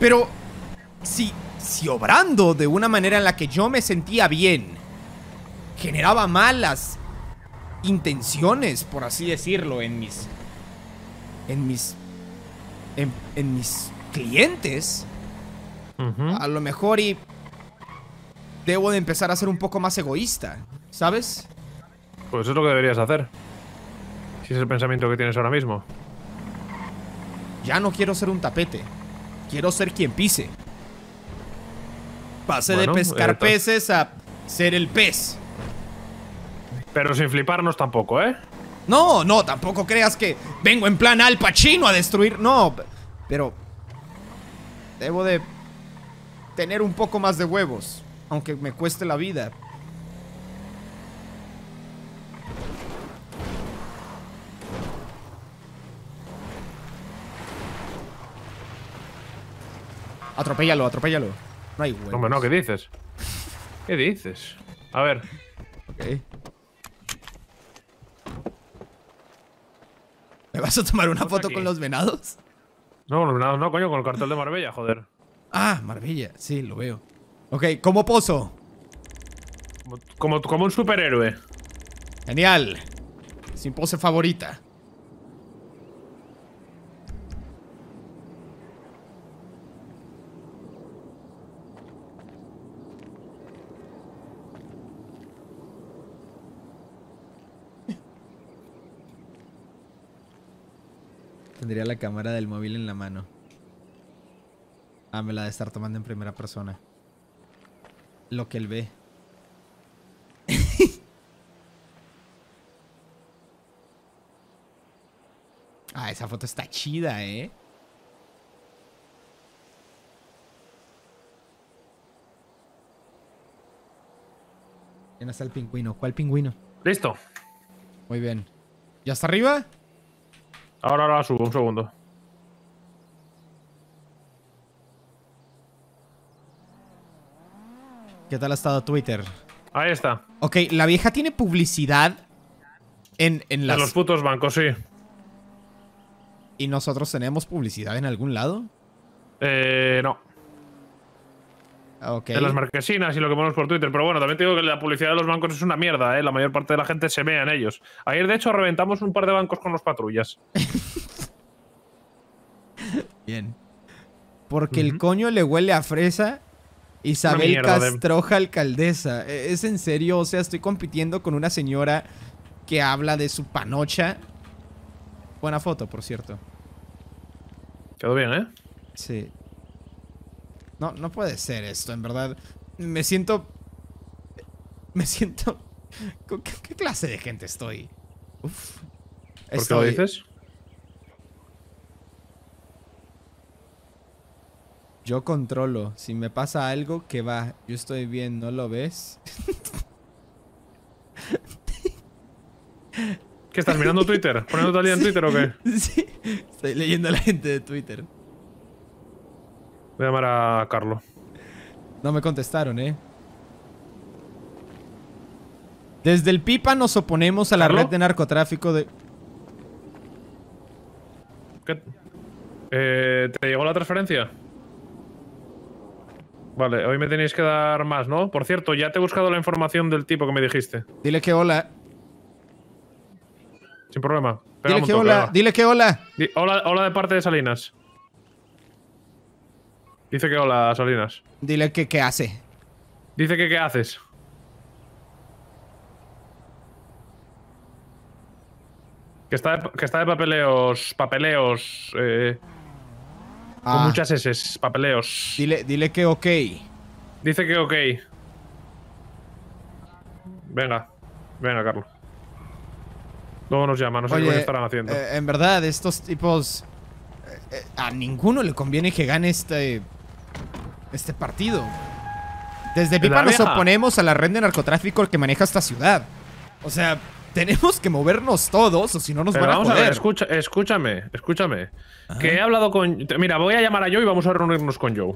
Pero si, si obrando de una manera en la que yo me sentía bien, generaba malas intenciones, por así decirlo, en mis. en mis. en, en mis clientes, a lo mejor y. debo de empezar a ser un poco más egoísta, ¿sabes? Pues es lo que deberías hacer. Si es el pensamiento que tienes ahora mismo. Ya no quiero ser un tapete. Quiero ser quien pise. Pase Bueno, de pescar eh, peces a ser el pez. Pero sin fliparnos tampoco, ¿eh? No, no, tampoco creas que vengo en plan Al Pacino a destruir. No, pero debo de tener un poco más de huevos, aunque me cueste la vida. Atropéllalo, atropéllalo. No hay huevos. Hombre, no, ¿qué dices? ¿Qué dices? A ver, Ok. ¿Me vas a tomar una Vamos foto aquí. con los venados? no, no, no, coño, con el cartel de Marbella, joder. Ah, maravilla, sí, lo veo. Ok, ¿cómo pozo? Como, como, como un superhéroe. Genial. Sin pose favorita. Tendría la cámara del móvil en la mano. Ah, me la de estar tomando en primera persona. Lo que él ve. ah, esa foto está chida, ¿eh? ¿Quién está el pingüino? ¿Cuál pingüino? Listo. Muy bien. ¿Ya está arriba? Ahora, ahora subo, un segundo. ¿Qué tal ha estado Twitter? Ahí está. Ok, la vieja tiene publicidad en, en las... En los putos bancos, sí. ¿Y nosotros tenemos publicidad en algún lado? Eh, no. En las marquesinas y lo que ponemos por Twitter. Pero bueno, también te digo que la publicidad de los bancos es una mierda, ¿eh? La mayor parte de la gente se vea en ellos. Ayer, de hecho, reventamos un par de bancos con los patrullas. Bien. Porque el coño le huele a fresa. Isabel de- Castroja, alcaldesa. E- ¿Es en serio? O sea, estoy compitiendo con una señora que habla de su panocha. Buena foto, por cierto. Quedó bien, ¿eh? Sí. No, no puede ser esto, en verdad. Me siento. Me siento. ¿Con ¿Qué, qué clase de gente estoy? Uf. ¿Por qué lo dices? Yo controlo. Si me pasa algo, que va. Yo estoy bien, ¿no lo ves? ¿Qué estás mirando Twitter? ¿Poniéndote al día en Twitter o qué? sí. Estoy leyendo a la gente de Twitter. Voy a llamar a Carlos. No me contestaron, ¿eh? Desde el Pipa nos oponemos a la ¿Carlo? red de narcotráfico de... ¿Qué? Eh, ¿Te llegó la transferencia? Vale, hoy me tenéis que dar más, ¿no? Por cierto, ya te he buscado la información del tipo que me dijiste. Dile que hola. Sin problema. Dile que toque, hola. Dile que hola. Di- hola, hola de parte de Salinas. Dice que hola, Salinas. Dile que qué hace. Dice que qué haces. Que está de, que está de papeleos. Papeleos. eh, Con Ah, muchas S. Papeleos. Dile, dile que ok. Dice que ok. Venga. Venga, Carlos. Luego nos llama, no sé qué coño estarán haciendo. eh, en verdad, estos tipos... eh, a ninguno le conviene que gane este... Este partido. Desde ¿En Pipa la nos oponemos a la red de narcotráfico que maneja esta ciudad. O sea, tenemos que movernos todos o si no nos Pero van a vamos a ver, escucha, escúchame, escúchame. Que he hablado con. Mira, voy a llamar a Joe y vamos a reunirnos con Joe.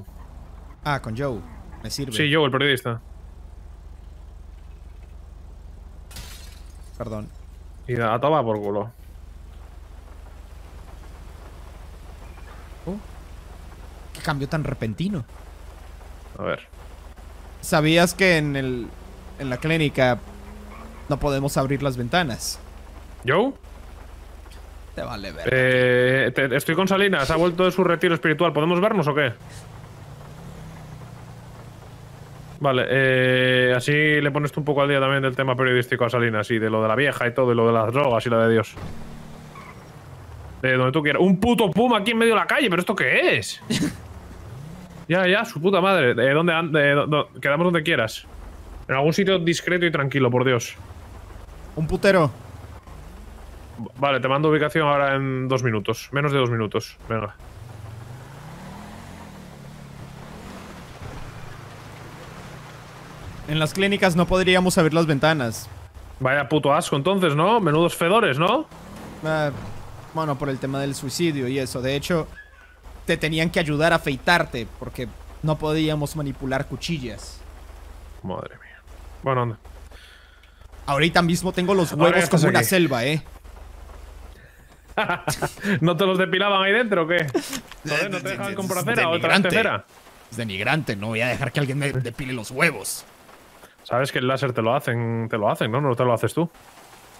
Ah, con Joe. Me sirve. Sí, Joe, el periodista. Perdón. Y a tomar por culo. Qué cambio tan repentino. A ver. ¿Sabías que en el en la clínica no podemos abrir las ventanas? ¿Joe? Te vale ver. Eh, te- estoy con Salinas, ha vuelto de su retiro espiritual. ¿Podemos vernos o qué? Vale, eh, así le pones tú un poco al día también del tema periodístico a Salinas y de lo de la vieja y todo, y lo de las drogas y la de Dios. De donde tú quieras. Un puto puma aquí en medio de la calle, ¿pero esto qué es? ya, ya, su puta madre. ¿De dónde an- de quedamos donde quieras. En algún sitio discreto y tranquilo, por Dios. Un putero. Vale, te mando ubicación ahora en dos minutos. Menos de dos minutos. Venga. En las clínicas no podríamos abrir las ventanas. Vaya puto asco entonces, ¿no? Menudos fedores, ¿no? Ah, bueno, por el tema del suicidio y eso. De hecho, te tenían que ayudar a afeitarte porque no podíamos manipular cuchillas. Madre mía. Bueno, anda. Ahorita mismo tengo los huevos como una aquí. selva, ¿eh? ¿No te los depilaban ahí dentro o qué? Joder, ¿No te dejaban con bracera o cera? Es denigrante, no voy a dejar que alguien me depile los huevos. Sabes que el láser te lo hacen, te lo hacen, ¿no? No te lo haces tú.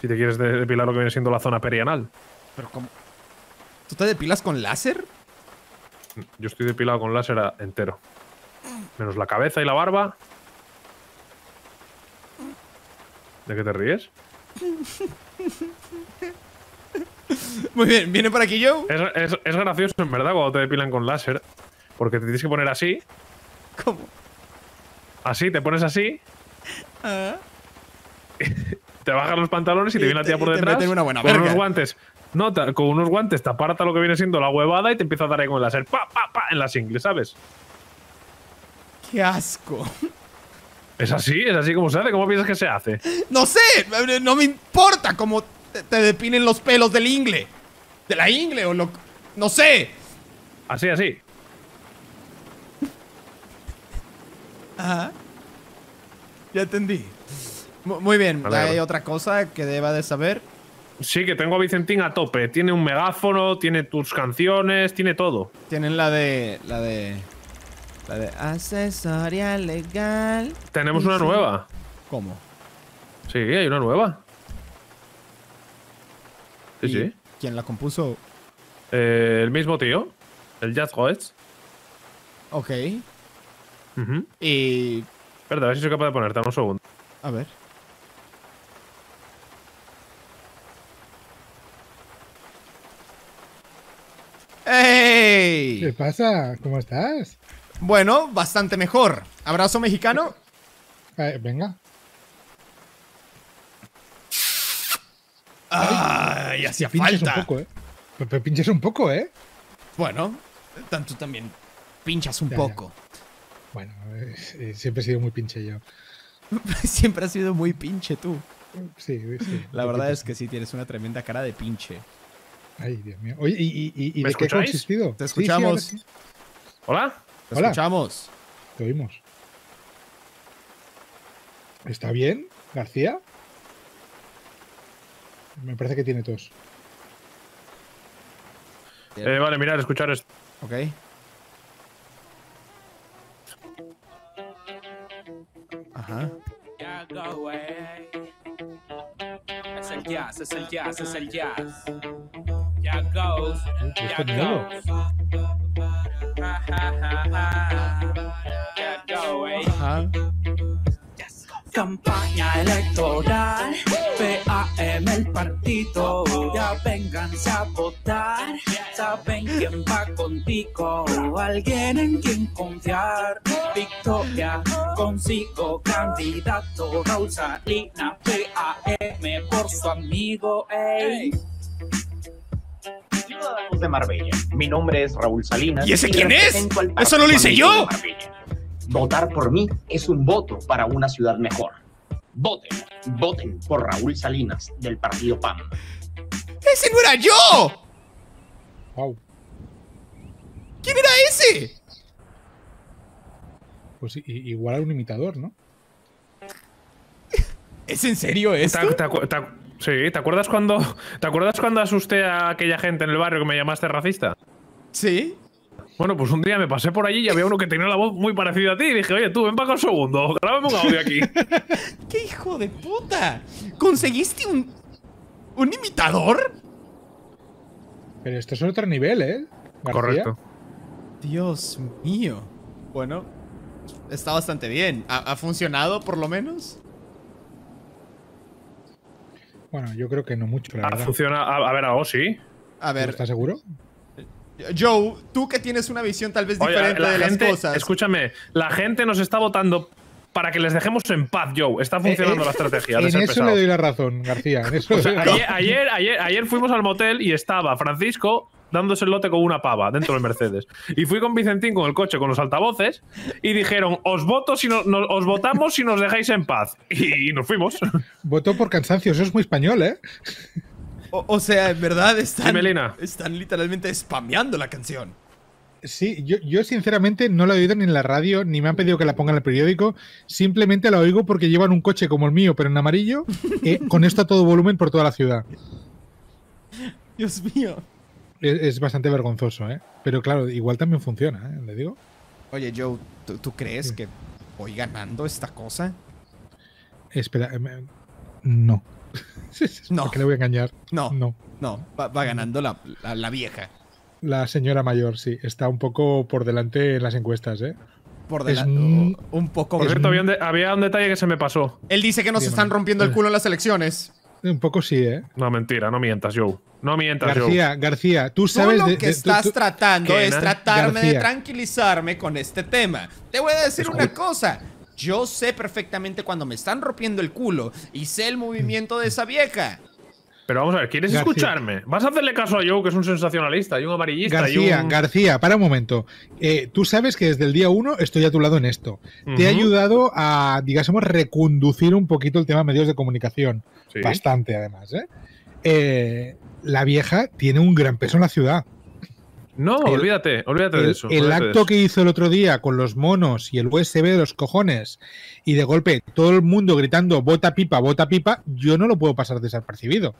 Si te quieres de- depilar lo que viene siendo la zona perianal. Pero ¿cómo? ¿Tú te depilas con láser? Yo estoy depilado con láser entero. Menos la cabeza y la barba. ¿De qué te ríes? Muy bien, ¿viene por aquí Joe? Es, es- es gracioso, en verdad, cuando te depilan con láser. Porque te tienes que poner así, ¿Cómo? así, te pones así, Ah. te bajas los pantalones y te viene la te- tía por te detrás. una buena con verga. unos guantes. No, con unos guantes te aparta lo que viene siendo la huevada y te empieza a dar ahí con el láser. Pa, pa, pa, en las ingles, ¿sabes? ¡Qué asco! Es así, es así como se hace. ¿Cómo piensas que se hace? No sé, no me importa cómo te, depilen los pelos del ingle. De la ingle o lo... No sé. Así, así. Ajá. Ya entendí. Mu- Muy bien. ¿hay otra cosa que deba de saber? Sí, que tengo a Vicentín a tope. Tiene un megáfono, tiene tus canciones, tiene todo. Tienen la de... La de... La de asesoría legal. Tenemos una nueva. ¿Cómo? Sí, hay una nueva. Sí, ¿Y sí. ¿Quién la compuso? Eh, el mismo tío, el Jazz Goetz. Ok. Ujú. Y... Espérate, a ver si soy capaz de ponerte un segundo. A ver. ¡Ey! ¿Qué pasa? ¿Cómo estás? Bueno, bastante mejor. ¿Abrazo mexicano? Eh, venga. ¡Ay, hacía falta! un poco, ¿eh? Pero, pinches un poco, ¿eh? Bueno, tanto también pinchas un Ya, ya. poco. Bueno, eh, siempre he sido muy pinche yo. Siempre has sido muy pinche tú. Sí, sí. La verdad es que sí, tienes una tremenda cara de pinche. Ay, Dios mío. Oye, ¿y, y, y- y ¿Me de qué ha escucháis? consistido? Te sí, escuchamos. sí. ¿Hola? Te Hola. escuchamos. Te oímos. ¿Está bien, García? Me parece que tiene tos. Eh, vale, mirad, escuchar esto. Ok. Ajá. Es el jazz, es el jazz, es el jazz. Ya goes, ya goes. Ya go. Campaña electoral, PAM el partido, ya vénganse a votar, saben quién va contigo, alguien en quien confiar, Victoria, consigo candidato, Raúl Salinas, PAM por su amigo, ey. Ciudadanos de Marbella. Mi nombre es Raúl Salinas. ¿Y ese quién es? ¡Eso no lo hice yo! Votar por mí es un voto para una ciudad mejor. Voten, voten por Raúl Salinas del partido PAN. ¡Ese no era yo! Wow. ¿Quién era ese? Pues igual a un imitador, ¿no? ¿Es en serio esto? ¿Te, te acu- te acu- sí, ¿te acuerdas cuando te acuerdas cuando asusté a aquella gente en el barrio que me llamaste racista? Sí. Bueno, pues un día me pasé por allí y había uno que tenía la voz muy parecida a ti y dije, oye, tú, ven para acá un segundo, grábame un audio aquí. ¡Qué hijo de puta! ¿Conseguiste un. un imitador? Pero esto es otro nivel, ¿eh? García. Correcto. Dios mío. Bueno, está bastante bien. ¿Ha, ha funcionado por lo menos? Bueno, yo creo que no mucho, la Ah, verdad. funciona. A, a ver, algo sí. A ver, ¿Estás seguro? Joe, tú que tienes una visión tal vez Oye, diferente la de las cosas. escúchame, la gente nos está votando para que les dejemos en paz, Joe. Está funcionando Eh, eh, la estrategia de En ser eso pesados. le doy la razón, García. En eso O le sea, doy la razón. ayer, ayer, ayer, ayer fuimos al motel y estaba Francisco dándose el lote con una pava dentro del Mercedes. Y fui con Vicentín con el coche con los altavoces y dijeron, os voto si no, no- os votamos si nos dejáis en paz. Y, nos fuimos. Votó por cansancio, eso es muy español, ¿eh? O, o sea, en verdad están. Están literalmente spameando la canción. Sí, yo, yo sinceramente no la he oído ni en la radio, ni me han pedido que la ponga en el periódico. Simplemente la oigo porque llevan un coche como el mío, pero en amarillo, eh, con esto a todo volumen por toda la ciudad. Dios mío. Es, es bastante vergonzoso, ¿eh? Pero claro, igual también funciona, ¿eh? Le digo. Oye, Joe, ¿tú, tú crees Sí. que voy ganando esta cosa? Espera, eh, me- no. No. ¿Por qué le voy a engañar? No, no, No. va, va ganando la, la- la vieja. La señora mayor, sí, está un poco por delante en las encuestas, ¿eh? Por delante. Un poco. Por cierto, había un, de- había un detalle que se me pasó. Él dice que nos están rompiendo el culo en las elecciones. Un poco sí, ¿eh? No, mentira, no mientas, Joe. No mientas, Joe. García, García, tú Tú sabes lo de- que de- tú- estás tú- tratando ¿Qué, es tratarme de García. tranquilizarme con este tema. Te voy a decir una cosa. Yo sé perfectamente cuando me están rompiendo el culo y sé el movimiento de esa vieja. Pero vamos a ver, ¿quieres García. escucharme? ¿Vas a hacerle caso a Joe, que es un sensacionalista y un amarillista? García, y un... García, para un momento. Eh, tú sabes que desde el día uno estoy a tu lado en esto. Te he ayudado a, digásemos, reconducir un poquito el tema de medios de comunicación. Sí. Bastante, además. ¿eh? Eh, la vieja tiene un gran peso en la ciudad. No, El- olvídate, olvídate de eso. el acto eso. que hizo el otro día con los monos y el USB de los cojones y de golpe todo el mundo gritando vota pipa, vota pipa, yo no lo puedo pasar desapercibido.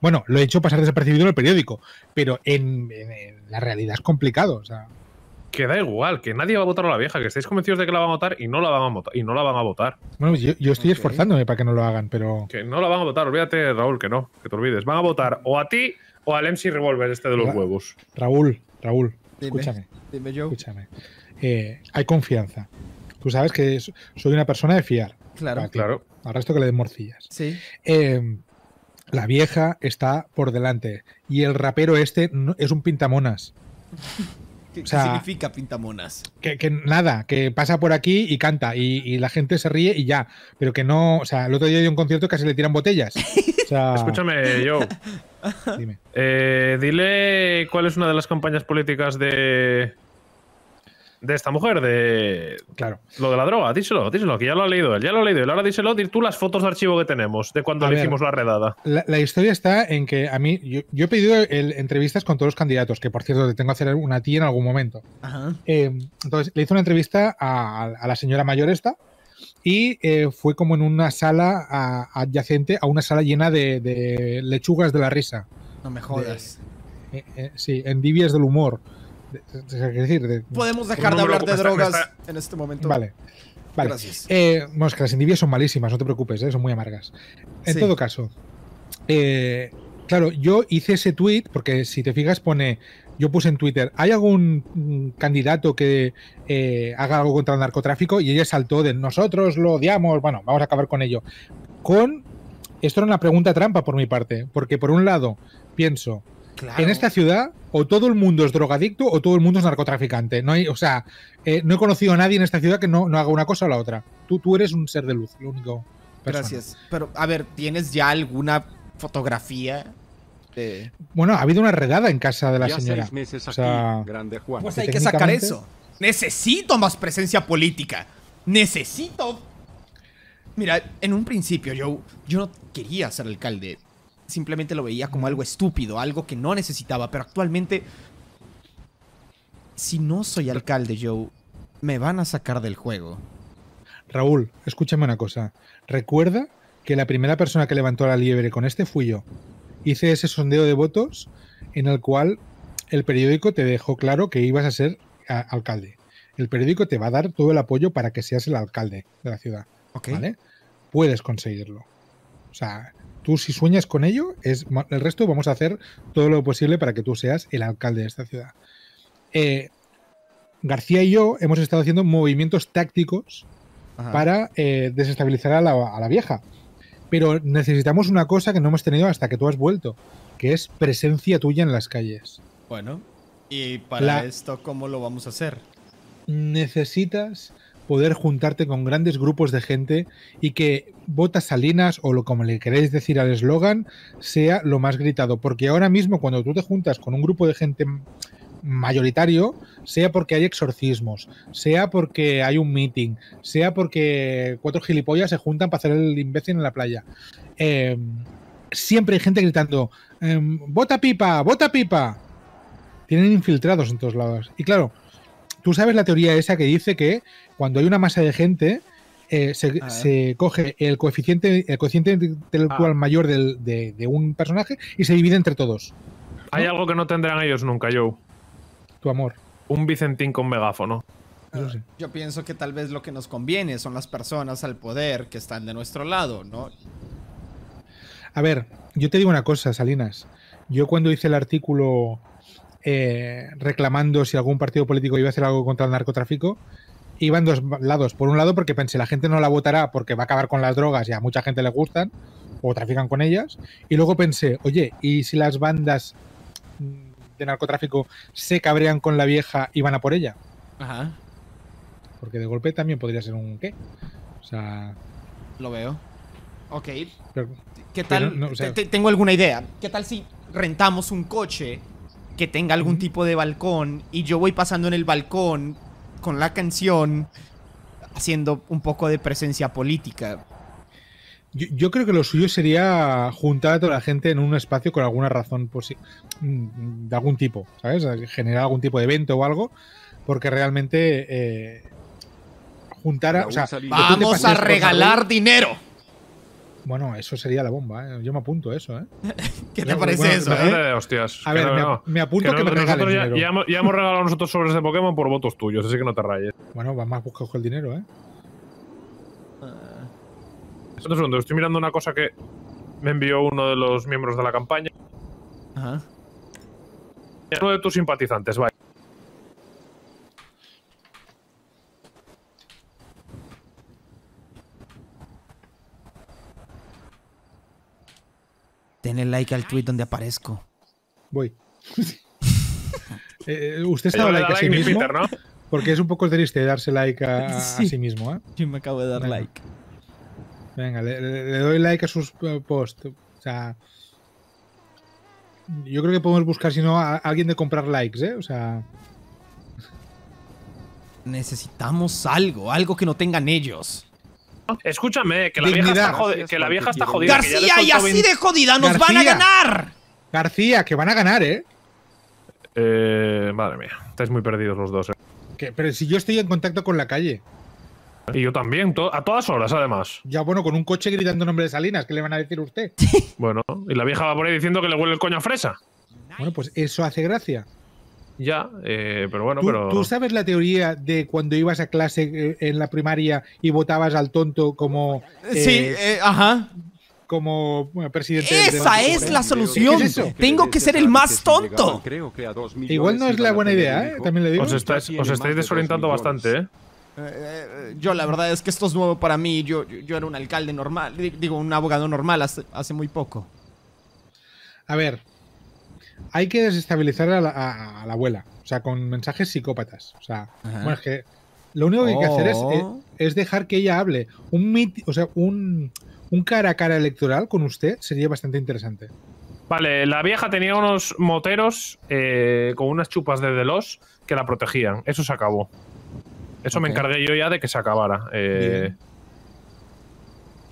Bueno, lo he hecho pasar desapercibido en el periódico, pero en, en- en la realidad es complicado. O sea, Que da igual, que nadie va a votar a la vieja, que estáis convencidos de que la van a votar y no la van a votar. Y no la van a votar. bueno, yo, yo estoy esforzándome para que no lo hagan, pero Que no la van a votar, olvídate, Raúl, que no, que te olvides. Van a votar o a ti o al MC Revolver este de los Ra- huevos. Raúl, Raúl, Dime. escúchame, Dime yo. escúchame. Eh, hay confianza. Tú sabes que so- soy una persona de fiar. Claro. Claro. Al resto que le den morcillas. Sí. Eh, la vieja está por delante y el rapero este no- es un pintamonas. ¿Qué, O sea- qué significa pintamonas? Que, que nada, que pasa por aquí y canta y, y la gente se ríe y ya. Pero que no, o sea, el otro día dio un concierto y casi le tiran botellas. O sea, Escúchame, Joe. dime. Eh, dile cuál es una de las campañas políticas de. De esta mujer, de. Claro. Lo de la droga, díselo, díselo, que ya lo ha leído él, ya lo ha leído él. Ahora díselo, di tú las fotos de archivo que tenemos de cuando A le ver. hicimos la redada. La, la historia está en que a mí, yo, yo he pedido el- entrevistas con todos los candidatos, que por cierto te tengo que hacer una tía en algún momento. Ajá. Eh, entonces le hice una entrevista a, a la señora mayor esta y eh, fue como en una sala a- adyacente a una sala llena de, de lechugas de la risa. No me jodas. Eh, eh, sí, endivias del humor. De- de- de- es decir, de- Podemos dejar No de hablar de está- drogas está- en este momento. Vale. Vale. Gracias. Eh, bueno, es que las endivias son malísimas, no te preocupes, eh, son muy amargas. En Sí. todo caso, eh, claro, yo hice ese tweet porque si te fijas pone, yo puse en Twitter, ¿hay algún mm, candidato que eh, haga algo contra el narcotráfico? Y ella saltó de nosotros lo odiamos, bueno, vamos a acabar con ello. Con esto era una pregunta trampa por mi parte, porque por un lado pienso, Claro. en esta ciudad, o todo el mundo es drogadicto o todo el mundo es narcotraficante. No hay, o sea, eh, no he conocido a nadie en esta ciudad que no, no haga una cosa o la otra. Tú, tú eres un ser de luz, lo único. persona. Gracias. Pero, a ver, ¿tienes ya alguna fotografía? de- Bueno, ha habido una redada en casa de la Ya señora. seis meses O aquí, sea, grande Juan. Pues hay que sacar eso. Necesito más presencia política. Necesito. Mira, en un principio yo, yo no quería ser alcalde. Simplemente lo veía como algo estúpido, algo que no necesitaba. Pero actualmente, si no soy alcalde, Joe, me van a sacar del juego. Raúl, escúchame una cosa. Recuerda que la primera persona que levantó la liebre con este fui yo. Hice ese sondeo de votos en el cual el periódico te dejó claro que ibas a ser a- alcalde. El periódico te va a dar todo el apoyo para que seas el alcalde de la ciudad. ¿Ok? ¿Vale? Puedes conseguirlo. O sea, tú si sueñas con ello, es, el resto vamos a hacer todo lo posible para que tú seas el alcalde de esta ciudad. Eh, García y yo hemos estado haciendo movimientos tácticos Ajá. para eh, desestabilizar a la, a la vieja. Pero necesitamos una cosa que no hemos tenido hasta que tú has vuelto, que es presencia tuya en las calles. Bueno. ¿Y para La- esto cómo lo vamos a hacer? necesitas poder juntarte con grandes grupos de gente y que Botas Salinas o lo como le queréis decir al eslogan sea lo más gritado. Porque ahora mismo cuando tú te juntas con un grupo de gente mayoritario, sea porque hay exorcismos, sea porque hay un meeting, sea porque cuatro gilipollas se juntan para hacer el imbécil en la playa. eh, siempre hay gente gritando, em, ¡Vota pipa! ¡Vota pipa! Tienen infiltrados en todos lados. Y claro, tú sabes la teoría esa que dice que cuando hay una masa de gente, eh, se, Ah. se coge el coeficiente, el coeficiente intelectual Ah. mayor del- de, de un personaje y se divide entre todos. Hay algo que no tendrán ellos nunca, Joe. Tu amor. Un Vicentín con megáfono. Sí. Yo pienso que tal vez lo que nos conviene son las personas al poder que están de nuestro lado, ¿no? A ver, yo te digo una cosa, Salinas. Yo cuando hice el artículo eh, reclamando si algún partido político iba a hacer algo contra el narcotráfico, iba en dos lados. Por un lado, porque pensé, la gente no la votará porque va a acabar con las drogas y a mucha gente le gustan, o trafican con ellas. Y luego pensé, oye, ¿y si las bandas de narcotráfico se cabrean con la vieja y van a por ella? Ajá, Porque de golpe también podría ser un qué. O sea, lo veo. Ok, pero- ¿qué tal? no, o sea- tengo alguna idea. ¿Qué tal si rentamos un coche que tenga algún tipo de balcón y yo voy pasando en el balcón con la canción haciendo un poco de presencia política? yo, yo creo que lo suyo sería juntar a toda la gente en un espacio con alguna razón posi- mm, de algún tipo, ¿sabes? Generar algún tipo de evento o algo, porque realmente eh, juntar a. O sea, Vamos a por regalar dinero. Bueno, eso sería la bomba, ¿eh? Yo me apunto a eso, ¿eh? ¿Qué te parece bueno, eso, eh? hostias. A que ver, no, me, no. me apunto que, no- me regalen ya, dinero. ya hemos, ya hemos regalado nosotros sobres de Pokémon por votos tuyos, así que no te rayes. Bueno, vamos a buscar el dinero, ¿eh? Un segundo, estoy mirando una cosa que me envió uno de los miembros de la campaña. Ajá. Uno de tus simpatizantes, vaya. Like al tweet donde aparezco. Voy. Eh, usted Ella estaba le like a sí like mismo. Peter, ¿no? Porque es un poco triste darse like a, a Sí. mismo, ¿eh? Yo me acabo de dar Venga. like. Venga, le, le- le doy like a sus eh, posts. O sea. Yo creo que podemos buscar, si no, a alguien de comprar likes, ¿eh? O sea. Necesitamos algo, algo que no tengan ellos. Escúchame, que la vieja está, jodi- que la vieja está jodida. que ya le García, y así 20 de jodida nos van a ganar. García, que van a ganar, ¿eh? Eh, madre mía, estáis muy perdidos los dos. eh. Pero si yo estoy en contacto con la calle. Y yo también, to- a todas horas además. Ya, bueno, con un coche gritando nombre de Salinas, ¿qué le van a decir a usted? Bueno, y la vieja va por ahí diciendo que le huele el coño a fresa. Bueno, pues eso hace gracia. Ya, eh, pero bueno, ¿Tú, pero. tú sabes la teoría de cuando ibas a clase eh, en la primaria y votabas al tonto como. eh, sí, eh, ajá. como bueno, presidente Esa del- es la ¿Qué solución. es? Tengo que ser el más tonto. Igual no es la buena idea, ¿eh? También le digo. Os estáis, os estáis desorientando bastante, ¿eh? Eh, yo la verdad es que esto es nuevo para mí. Yo, yo, yo era un alcalde normal, di- digo, un abogado normal hace, hace muy poco. A ver, hay que desestabilizar a la, a- a la abuela. O sea, con mensajes psicópatas. O sea, Ajá. bueno, es que lo único que hay que hacer es, eh, Oh. es dejar que ella hable. Un mit- o sea, un, un cara a cara electoral con usted sería bastante interesante. Vale, la vieja tenía unos moteros eh, con unas chupas de Delos que la protegían. Eso se acabó. Eso me encargué yo ya de que se acabara. Eh,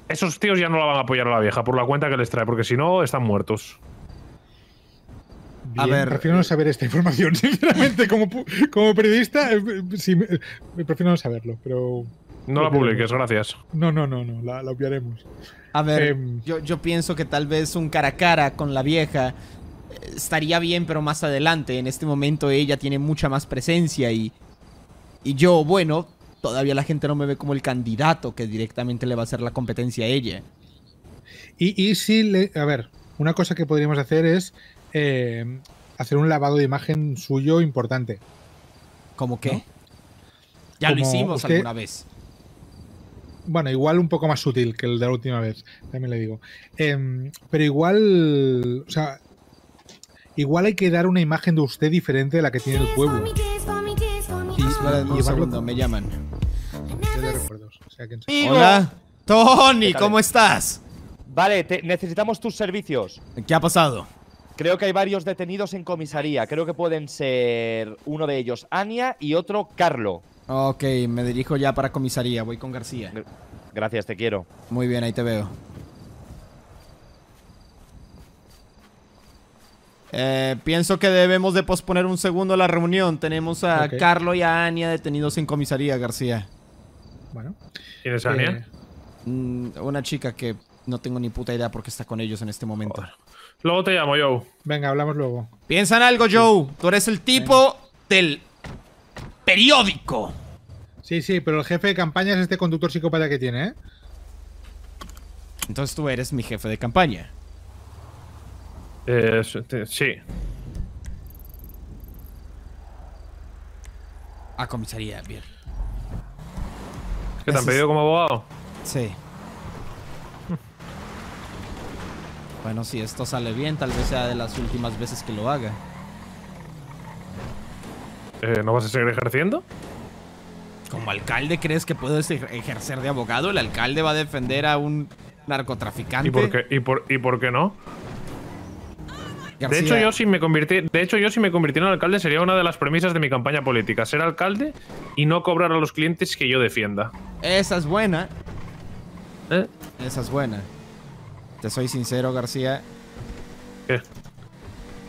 esos tíos ya no la van a apoyar a la vieja por la cuenta que les trae, porque si no, están muertos. A ver, prefiero no saber esta información, sinceramente. Como, como periodista, eh, sí, prefiero no saberlo, pero. No la publiques, gracias. No, no, no, no, la, la obviaremos. A ver, Em. yo, yo pienso que tal vez un cara a cara con la vieja eh, estaría bien, pero más adelante. En este momento ella tiene mucha más presencia y, y yo, bueno, todavía la gente no me ve como el candidato que directamente le va a hacer la competencia a ella. Y, y si le. A ver, una cosa que podríamos hacer es eh, hacer un lavado de imagen suyo importante. ¿Cómo que? ¿No? Ya lo hicimos usted- alguna vez. Bueno, igual un poco más sutil que el de la última vez, también le digo. Em, pero igual. O sea. Igual hay que dar una imagen de usted diferente de la que tiene el pueblo. Espera un segundo, me llaman. de recuerdos. O sea, que-. Hola. Tony, ¿Qué? ¿cómo estás? Vale, te- necesitamos tus servicios. ¿Qué ha pasado? Creo que hay varios detenidos en comisaría. Creo que pueden ser uno de ellos Ania y otro Carlo. Ok, me dirijo ya para comisaría, voy con García. Gracias, te quiero. Muy bien, ahí te veo. Eh, pienso que debemos de posponer un segundo la reunión. Tenemos a Ok. Carlo y a Ania detenidos en comisaría, García. Bueno. ¿Quién es Ania? eh, Mm, una chica que no tengo ni puta idea porque está con ellos en este momento. Luego te llamo, Joe. venga, hablamos luego. Piensa en algo, Joe. Tú eres el tipo del periódico. Sí, sí, pero el jefe de campaña es este conductor psicópata que tiene, ¿eh? Entonces tú eres mi jefe de campaña. Eh, sí. A comisaría, bien. ¿Qué te han pedido como abogado? Sí. Bueno, si esto sale bien, tal vez sea de las últimas veces que lo haga. Eh, ¿No vas a seguir ejerciendo? ¿Como alcalde crees que puedes ej- ejercer de abogado? ¿El alcalde va a defender a un narcotraficante? ¿Y por qué, y por, y por qué no? De hecho, yo si me convirti- de hecho, yo si me convirtiera en alcalde sería una de las premisas de mi campaña política, ser alcalde y no cobrar a los clientes que yo defienda. Esa es buena. ¿Eh? Esa es buena. Te soy sincero, García. ¿Qué?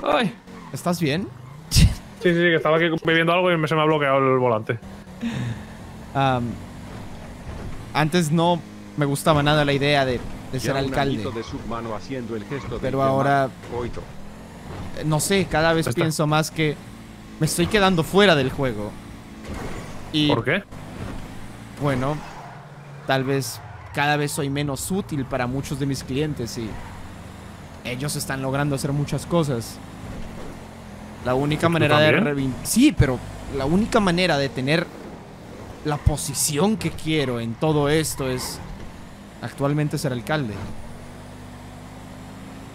Ay. ¿Estás bien? Sí, sí, sí, que estaba aquí bebiendo algo y me- se me ha bloqueado el volante. Antes no me gustaba nada la idea de, de ser alcalde. añito de submano haciendo el gesto de Pero ahora- coito. No sé, cada vez Está. pienso más que me estoy quedando fuera del juego. Y ¿Por qué? bueno, tal vez cada vez soy menos útil para muchos de mis clientes y ellos están logrando hacer muchas cosas. La única ¿Y tú manera de Sí, pero la única manera de tener la posición que quiero en todo esto es actualmente ser alcalde.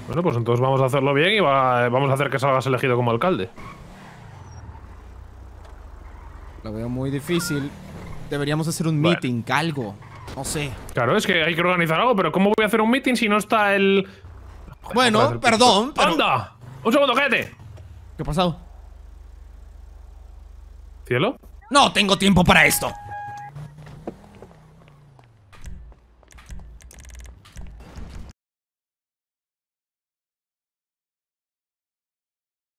Bueno, pues entonces vamos a hacerlo bien y va- vamos a hacer que salgas elegido como alcalde. Lo veo muy difícil. Deberíamos hacer un Bueno. meeting, algo. No sé. Claro, es que hay que organizar algo, pero ¿cómo voy a hacer un meeting si no está el. Bueno, perdón, pero... ¡Anda! ¡Un segundo, cállate! ¿Qué ha pasado? ¿Cielo? No tengo tiempo para esto.